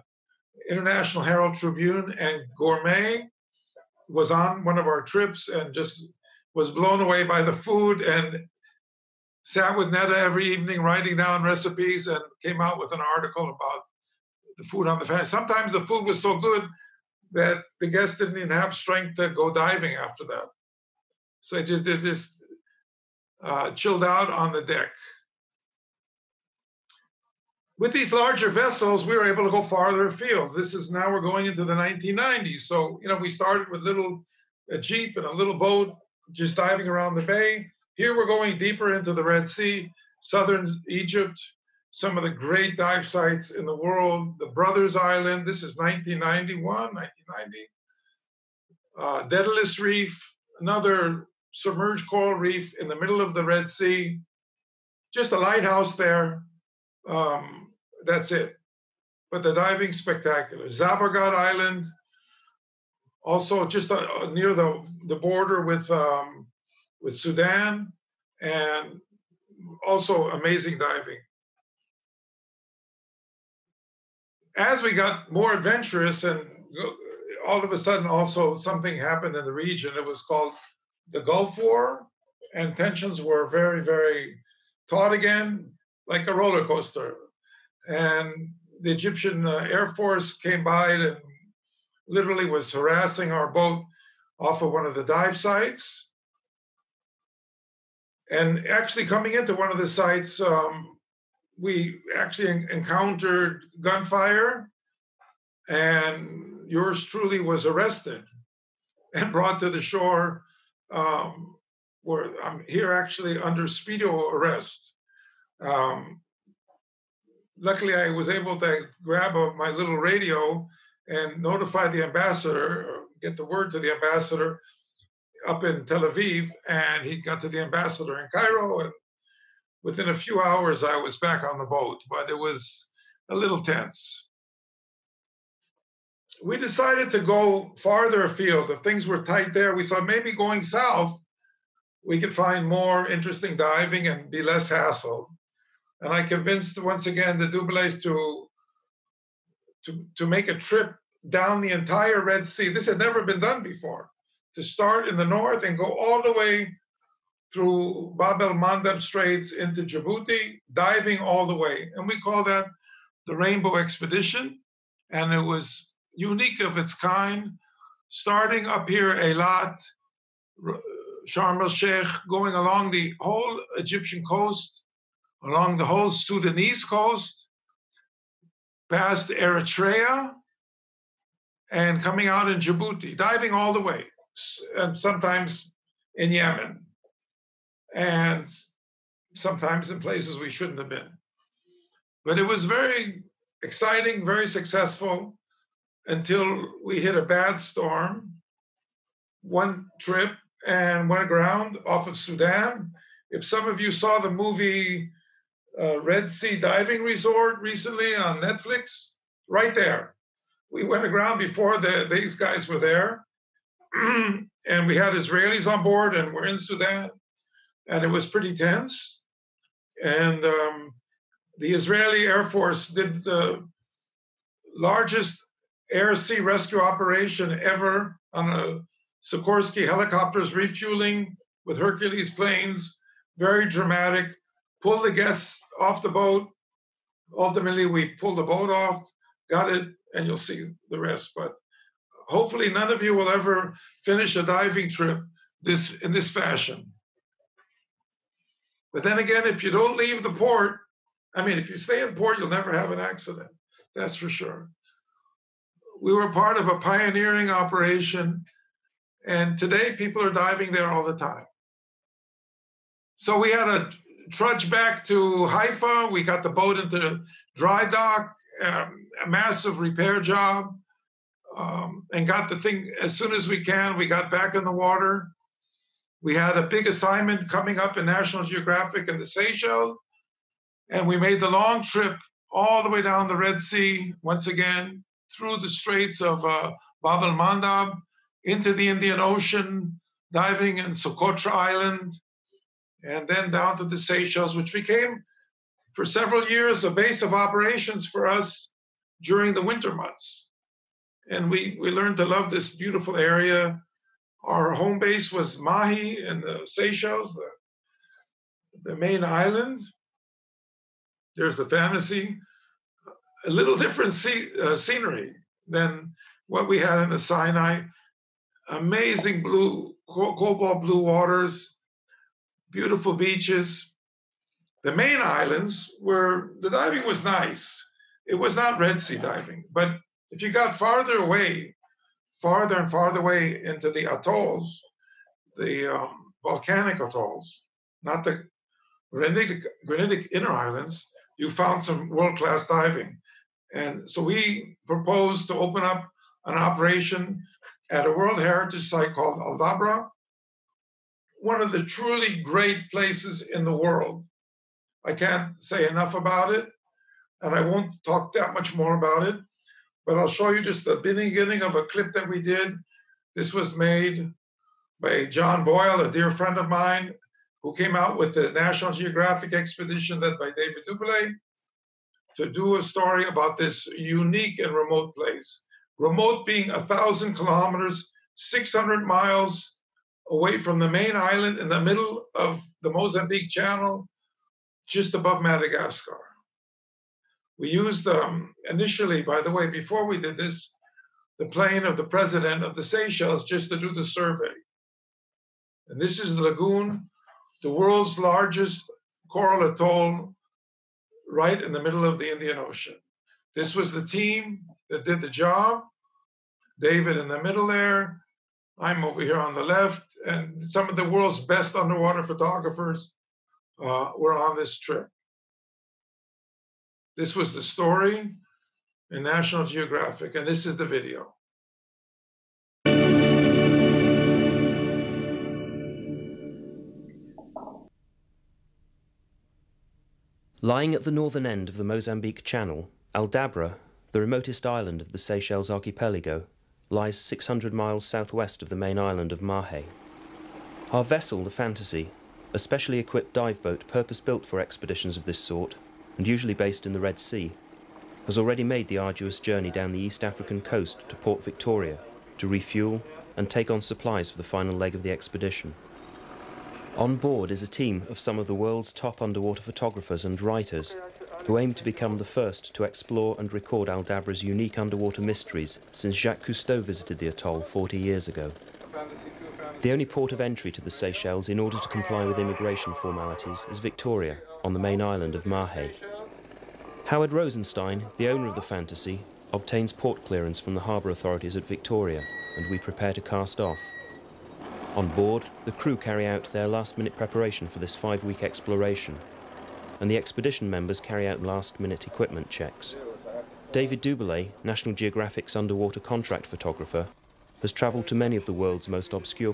Speaker 1: International Herald Tribune, and Gourmet, was on one of our trips and just was blown away by the food and sat with Netta every evening writing down recipes and came out with an article about the food on the fan. Sometimes the food was so good that the guests didn't even have strength to go diving after that. So they just, they just uh, chilled out on the deck. With these larger vessels, we were able to go farther afield. This is now we're going into the 1990s. So, you know, we started with little a jeep and a little boat just diving around the bay. Here we're going deeper into the Red Sea, southern Egypt, some of the great dive sites in the world. The Brothers Island, this is 1991, 1990. Uh, Daedalus Reef, another submerged coral reef in the middle of the Red Sea. Just a lighthouse there. Um, that's it. But the diving spectacular. Zabargad Island, also just uh, near the, the border with um, with Sudan, and also amazing diving. as we got more adventurous and all of a sudden also something happened in the region it was called the gulf war and tensions were very very taut again like a roller coaster and the egyptian uh, air force came by and literally was harassing our boat off of one of the dive sites and actually coming into one of the sites um, we actually encountered gunfire, and yours truly was arrested and brought to the shore. Um, where I'm here actually under speedo arrest. Um, luckily, I was able to grab a, my little radio and notify the ambassador, get the word to the ambassador up in Tel Aviv, and he got to the ambassador in Cairo, and within a few hours, I was back on the boat, but it was a little tense. We decided to go farther afield. If things were tight there, we thought maybe going south, we could find more interesting diving and be less hassled. And I convinced once again the Doubilets to, to, to make a trip down the entire Red Sea. This had never been done before. To start in the north and go all the way through Bab el Mandeb Straits into Djibouti, diving all the way. And we call that the Rainbow Expedition. And it was unique of its kind, starting up here, Eilat, Sharm el Sheikh, going along the whole Egyptian coast, along the whole Sudanese coast, past Eritrea, and coming out in Djibouti, diving all the way, and sometimes in Yemen and sometimes in places we shouldn't have been. But it was very exciting, very successful until we hit a bad storm. One trip and went aground off of Sudan. If some of you saw the movie uh, Red Sea Diving Resort recently on Netflix, right there. We went aground before the, these guys were there. and we had Israelis on board and we're in Sudan and it was pretty tense. And um, the Israeli Air Force did the largest air sea rescue operation ever on a Sikorsky helicopters refueling with Hercules planes, very dramatic. Pulled the guests off the boat. Ultimately, we pulled the boat off, got it, and you'll see the rest. But hopefully, none of you will ever finish a diving trip this in this fashion. But then again, if you don't leave the port, I mean, if you stay in port, you'll never have an accident. That's for sure. We were part of a pioneering operation, and today people are diving there all the time. So we had a trudge back to Haifa. We got the boat into the dry dock, um, a massive repair job, um, and got the thing as soon as we can. We got back in the water. We had a big assignment coming up in National Geographic in the Seychelles, and we made the long trip all the way down the Red Sea once again through the Straits of uh, Bab el Mandeb into the Indian Ocean, diving in Socotra Island, and then down to the Seychelles, which became for several years a base of operations for us during the winter months. And we, we learned to love this beautiful area. Our home base was Mahe in the Seychelles, the, the main island. There's a fantasy, a little different uh, scenery than what we had in the Sinai. Amazing blue, cobalt blue waters, beautiful beaches. The main islands where the diving was nice. It was not Red Sea diving, but if you got farther away, farther and farther away into the atolls, the um, volcanic atolls, not the granitic, granitic inner islands, you found some world class diving. And so we proposed to open up an operation at a World Heritage Site called Aldabra, one of the truly great places in the world. I can't say enough about it, and I won't talk that much more about it, but I'll show you just the beginning of a clip that we did. This was made by John Boyle, a dear friend of mine, who came out with the National Geographic expedition led by David Doubilet to do a story about this unique and remote place. Remote being a thousand kilometers, 600 miles away from the main island in the middle of the Mozambique Channel, just above Madagascar. We used um, initially, by the way, before we did this, the plane of the president of the Seychelles just to do the survey. And this is the lagoon, the world's largest coral atoll, right in the middle of the Indian Ocean. This was the team that did the job. David in the middle there, I'm over here on the left, and some of the world's best underwater photographers uh, were on this trip. This was the story in National Geographic, and this is the video.
Speaker 15: Lying at the northern end of the Mozambique Channel, Aldabra, the remotest island of the Seychelles archipelago, lies 600 miles southwest of the main island of Mahe. Our vessel, the Fantasea, a specially equipped dive boat purpose built for expeditions of this sort, and usually based in the Red Sea, has already made the arduous journey down the East African coast to Port Victoria to refuel and take on supplies for the final leg of the expedition. On board is a team of some of the world's top underwater photographers and writers who aim to become the first to explore and record Aldabra's unique underwater mysteries since Jacques Cousteau visited the atoll 40 years ago. The only port of entry to the Seychelles in order to comply with immigration formalities is Victoria, on the main island of Mahe. Howard Rosenstein, the owner of the Fantasea, obtains port clearance from the harbour authorities at Victoria, and we prepare to cast off. On board, the crew carry out their last minute preparation for this five week exploration and the expedition members carry out last-minute equipment checks. David Doubilet, National Geographic's underwater contract photographer, has travelled to many of the world's most obscure.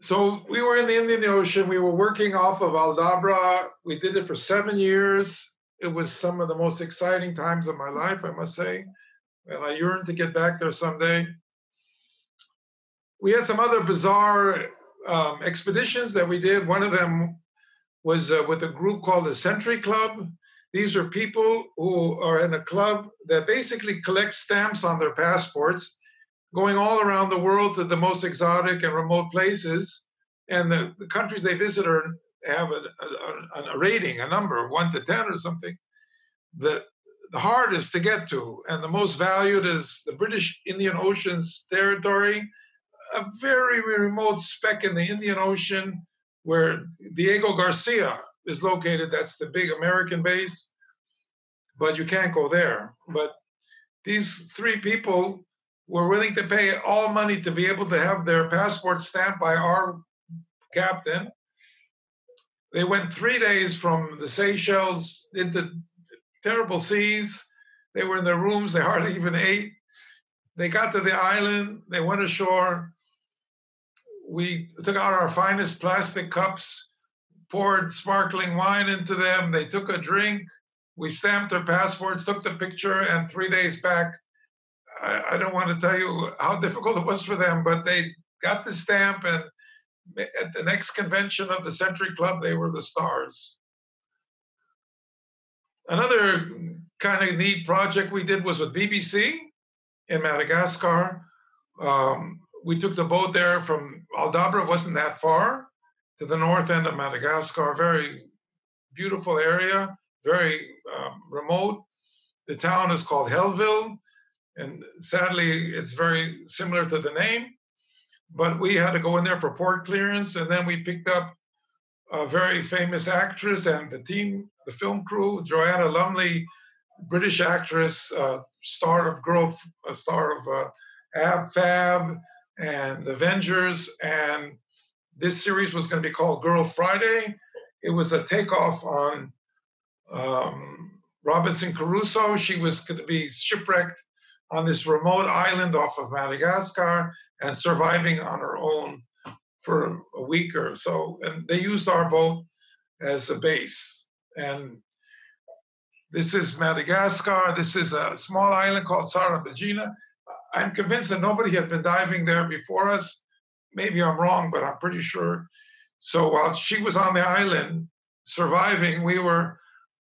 Speaker 1: So we were in the Indian Ocean. We were working off of Aldabra. We did it for seven years. It was some of the most exciting times of my life, I must say. And I yearn to get back there someday. We had some other bizarre um, expeditions that we did. One of them was uh, with a group called the Century Club. These are people who are in a club that basically collects stamps on their passports, going all around the world to the most exotic and remote places. And the, the countries they visit are, have a, a, a, rating, a number, one to 10 or something. The, the hardest to get to and the most valued is the British Indian Ocean's territory, a very remote speck in the Indian Ocean where Diego Garcia is located. That's the big American base, but you can't go there. But these three people were willing to pay all money to be able to have their passport stamped by our captain. They went three days from the Seychelles into terrible seas. They were in their rooms, they hardly even ate. They got to the island, they went ashore. We took out our finest plastic cups, poured sparkling wine into them. They took a drink. We stamped their passports, took the picture, and three days back, I, I don't want to tell you how difficult it was for them, but they got the stamp, and at the next convention of the Century Club, they were the stars. Another kind of neat project we did was with BBC in Madagascar. Um, we took the boat there from Aldabra, wasn't that far, to the north end of Madagascar. Very beautiful area, very um, remote. The town is called Hellville, and sadly, it's very similar to the name. But we had to go in there for port clearance, and then we picked up a very famous actress and the team, the film crew, Joanna Lumley, British actress, uh, star of Girl, a star of uh, Ab Fab and Avengers, and this series was going to be called Girl Friday. It was a takeoff on um, Robinson Crusoe. She was going to be shipwrecked on this remote island off of Madagascar and surviving on her own for a week or so. And they used our boat as a base. And this is Madagascar. This is a small island called Tsarabanjina. I'm convinced that nobody had been diving there before us. Maybe I'm wrong, but I'm pretty sure. So while she was on the island surviving, we were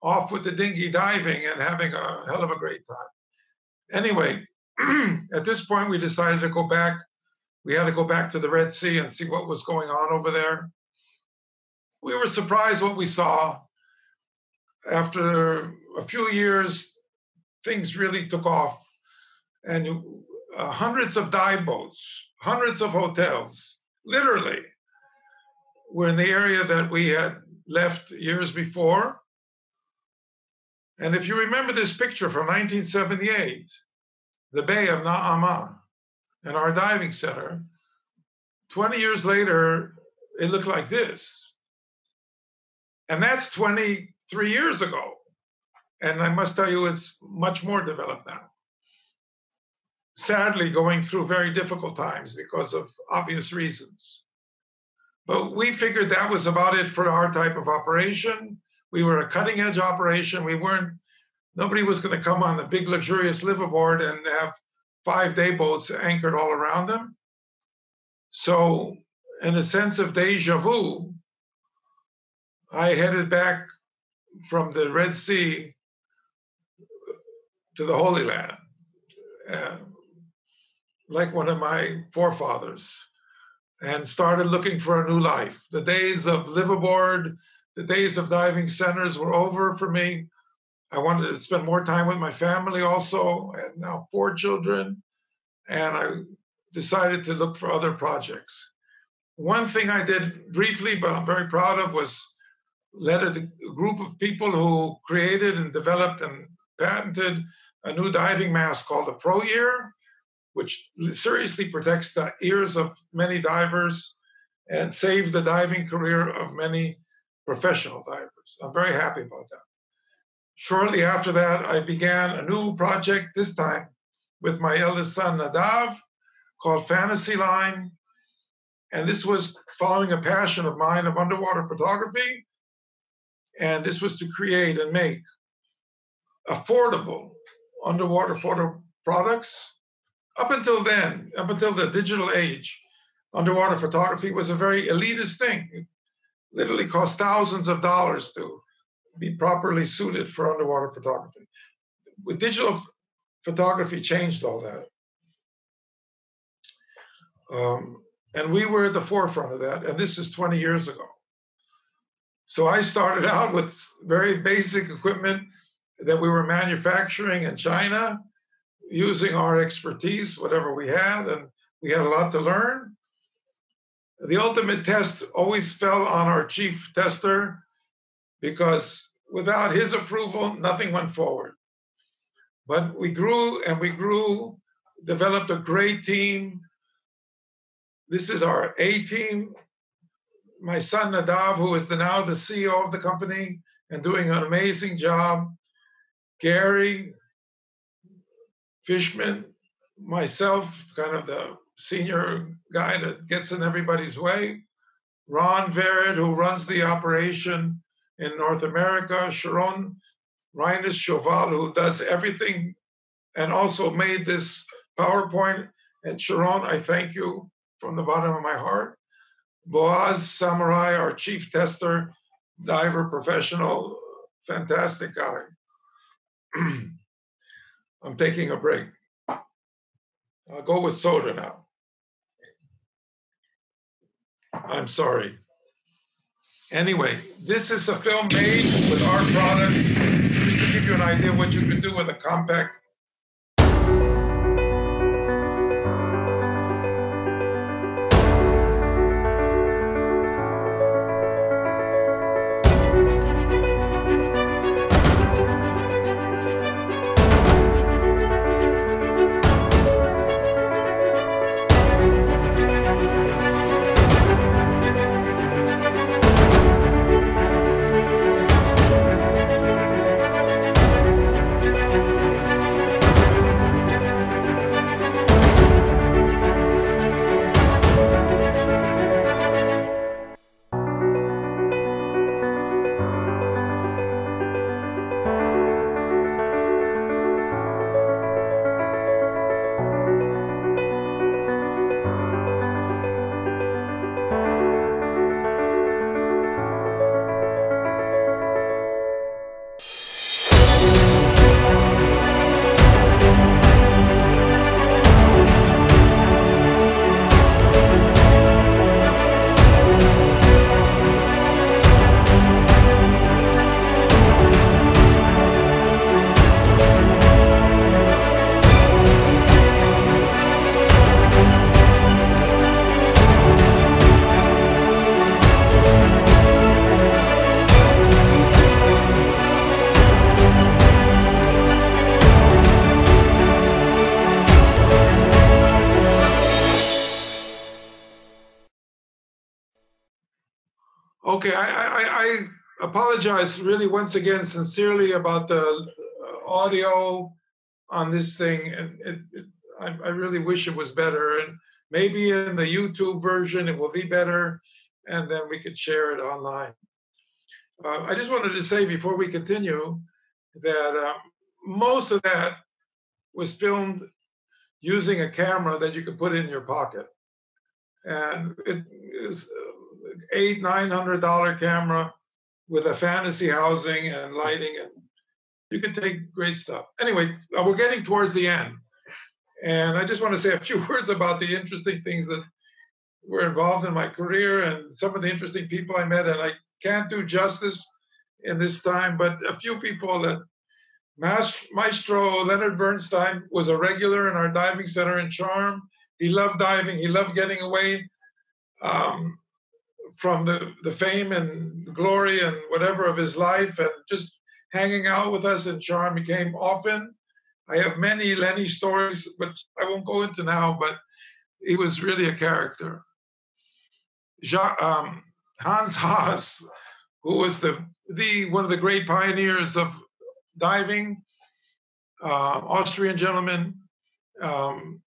Speaker 1: off with the dinghy diving and having a hell of a great time. Anyway, at this point, we decided to go back. We had to go back to the Red Sea and see what was going on over there. We were surprised what we saw. After a few years, things really took off, and uh, hundreds of dive boats, hundreds of hotels, literally, were in the area that we had left years before. And if you remember this picture from 1978, the Bay of Naama and our diving center, 20 years later, it looked like this. And that's 23 years ago. And I must tell you, it's much more developed now. Sadly, going through very difficult times because of obvious reasons. But we figured that was about it for our type of operation. We were a cutting edge operation. We weren't, nobody was going to come on the big luxurious liveaboard and have five day boats anchored all around them. So, in a sense of deja vu, I headed back from the Red Sea to the Holy Land, uh, like one of my forefathers, and started looking for a new life. The days of liveaboard, the days of diving centers were over for me. I wanted to spend more time with my family also. I had now four children, and I decided to look for other projects. One thing I did briefly, but I'm very proud of, was led a group of people who created and developed and patented a new diving mask called the Pro Ear, which seriously protects the ears of many divers and saved the diving career of many professional divers. I'm very happy about that. Shortly after that, I began a new project, this time with my eldest son, Nadav, called Fantasea Line. And this was following a passion of mine of underwater photography. And this was to create and make affordable underwater photo products. Up until then, up until the digital age, underwater photography was a very elitist thing. It literally cost thousands of dollars to be properly suited for underwater photography. With digital photography, changed all that. Um, and we were at the forefront of that, and this is 20 years ago. So I started out with very basic equipment that we were manufacturing in China using our expertise, whatever we had, and We had a lot to learn. The ultimate test always fell on our chief tester because without his approval, nothing went forward. But we grew and we grew, developed a great team. This is our A team. My son Nadav, who is the, now the CEO of the company and doing an amazing job. Gary Fishman, myself, kind of the senior guy that gets in everybody's way. Ron Verrett, who runs the operation in North America. Sharon Reines Choval, who does everything and also made this PowerPoint. And Sharon, I thank you from the bottom of my heart. Boaz Samurai, our chief tester, diver professional, fantastic guy. I'm taking a break. I'll go with soda now. I'm sorry. Anyway, this is a film made with our products, just to give you an idea what you can do with a compact I, apologize really once again sincerely about the uh, audio on this thing, and it, it, I, I really wish it was better. And maybe in the YouTube version it will be better, and then we could share it online. Uh, I just wanted to say before we continue that uh, most of that was filmed using a camera that you could put in your pocket, and it is eight nine hundred dollar camera with a Fantasea housing and lighting and you can take great stuff. Anyway uh, we're getting towards the end. And i just want to say a few words about the interesting things that were involved in my career and some of the interesting people i met. And i can't do justice in this time but a few people that maestro leonard bernstein was a regular in our diving center in Sharm. He loved diving. He loved getting away. Um, from the, the fame and glory and whatever of his life and just hanging out with us in Sharm. He came often. I have many Lenny stories, but I won't go into now, but he was really a character. Jean, um, Hans Haas, who was the, the one of the great pioneers of diving, uh, Austrian gentleman, um,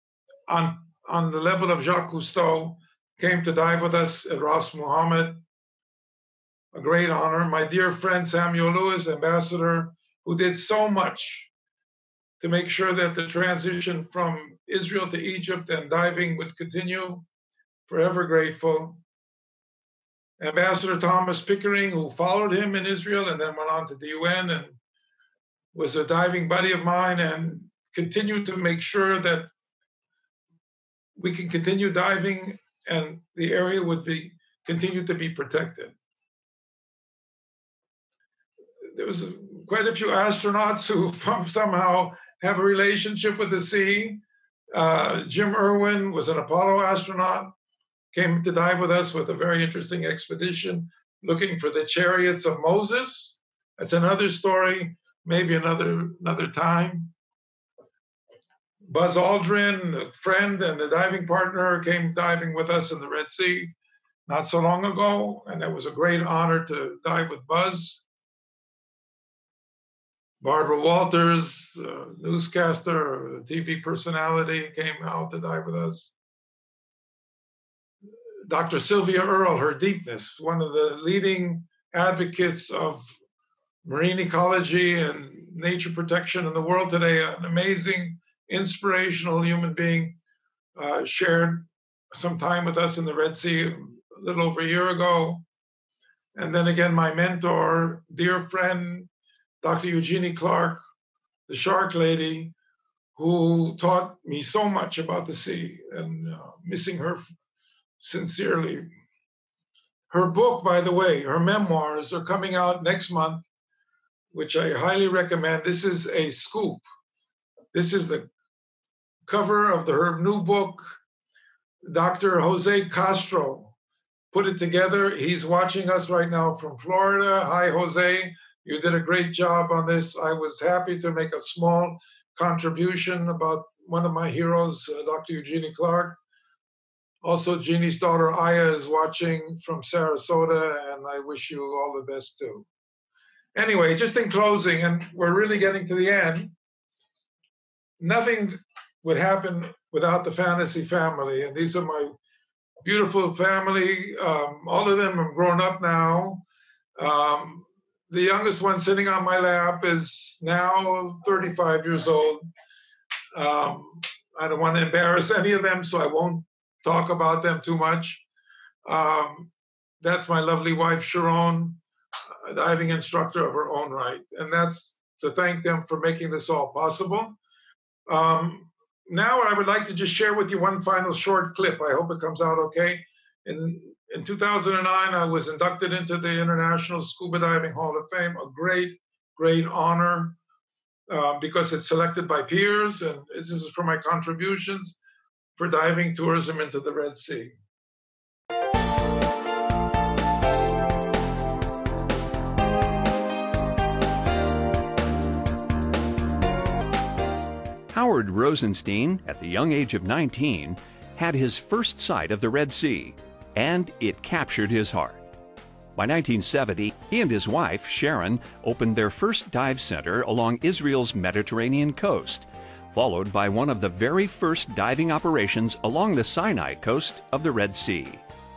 Speaker 1: on on the level of Jacques Cousteau, came to dive with us at Ras Muhammad. A great honor. My dear friend Samuel Lewis, ambassador, who did so much to make sure that the transition from Israel to Egypt and diving would continue. Forever grateful. Ambassador Thomas Pickering, who followed him in Israel and then went on to the UN and was a diving buddy of mine and continued to make sure that we can continue diving and the area would be continue to be protected. There was quite a few astronauts who somehow have a relationship with the sea. Uh, Jim Irwin was an Apollo astronaut, came to dive with us with a very interesting expedition looking for the chariots of Moses. That's another story, maybe another another time. Buzz Aldrin, a friend and a diving partner, came diving with us in the Red Sea not so long ago, and it was a great honor to dive with Buzz. Barbara Walters, newscaster, TV personality, came out to dive with us. Dr. Sylvia Earle, her deepness, one of the leading advocates of marine ecology and nature protection in the world today, an amazing, inspirational human being, uh, shared some time with us in the Red Sea a little over a year ago. And then again, my mentor, dear friend, Dr. Eugenie Clark, the shark lady, who taught me so much about the sea and uh, missing her sincerely. Her book, by the way, her memoirs are coming out next month, which I highly recommend. This is a scoop. This is the cover of the, her new book. Dr. Jose Castro put it together. He's watching us right now from Florida. Hi, Jose. You did a great job on this. I was happy to make a small contribution about one of my heroes, uh, Dr. Eugenie Clark. Also, Genie's daughter Aya is watching from Sarasota, and I wish you all the best too. Anyway, just in closing, and we're really getting to the end, nothing would happen without the Fantasea family. And these are my beautiful family. Um, all of them have grown up now. Um, the youngest one sitting on my lap is now 35 years old. Um, I don't want to embarrass any of them, so I won't talk about them too much. Um, that's my lovely wife, Sharon, a diving instructor of her own right. And that's to thank them for making this all possible. Um, now, I would like to just share with you one final short clip. I hope it comes out okay. In in 2009, I was inducted into the International Scuba Diving Hall of Fame, a great, great honor uh, because it's selected by peers, and this is for my contributions for diving tourism into the Red Sea.
Speaker 16: Howard Rosenstein, at the young age of 19, had his first sight of the Red Sea and it captured his heart. By 1970, he and his wife, Sharon, opened their first dive center along Israel's Mediterranean coast, followed by one of the very first diving operations along the Sinai coast of the Red Sea.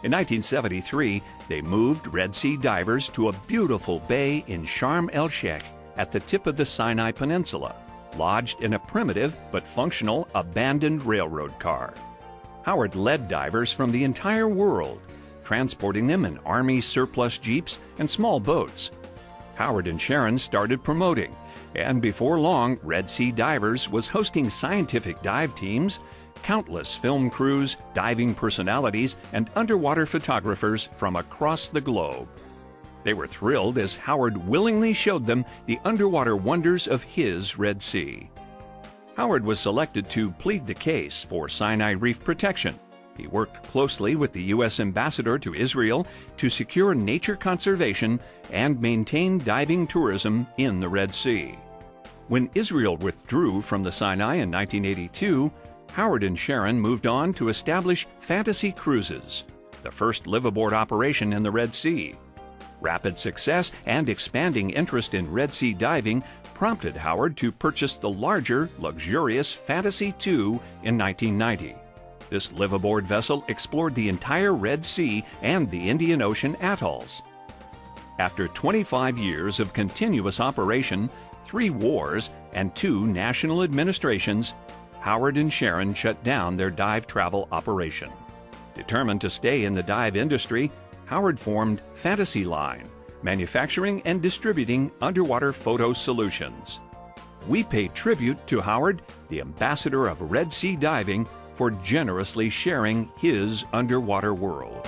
Speaker 16: In 1973, they moved Red Sea divers to a beautiful bay in Sharm el Sheikh at the tip of the Sinai Peninsula, lodged in a primitive but functional abandoned railroad car. Howard led divers from the entire world, transporting them in Army surplus jeeps and small boats. Howard and Sharon started promoting, and before long, Red Sea Divers was hosting scientific dive teams, countless film crews, diving personalities, and underwater photographers from across the globe. They were thrilled as Howard willingly showed them the underwater wonders of his Red Sea. Howard was selected to plead the case for Sinai Reef protection. He worked closely with the U.S. ambassador to Israel to secure nature conservation and maintain diving tourism in the Red Sea. When Israel withdrew from the Sinai in 1982, Howard and Sharon moved on to establish Fantasea Cruises, the first liveaboard operation in the Red Sea. Rapid success and expanding interest in Red Sea diving prompted Howard to purchase the larger, luxurious Fantasea II in 1990. This liveaboard vessel explored the entire Red Sea and the Indian Ocean atolls. After 25 years of continuous operation, three wars, and two national administrations, Howard and Sharon shut down their dive travel operation. Determined to stay in the dive industry, Howard formed Fantasea Line, manufacturing and distributing underwater photo solutions. We pay tribute to Howard, the ambassador of Red Sea Diving, for generously sharing his underwater world.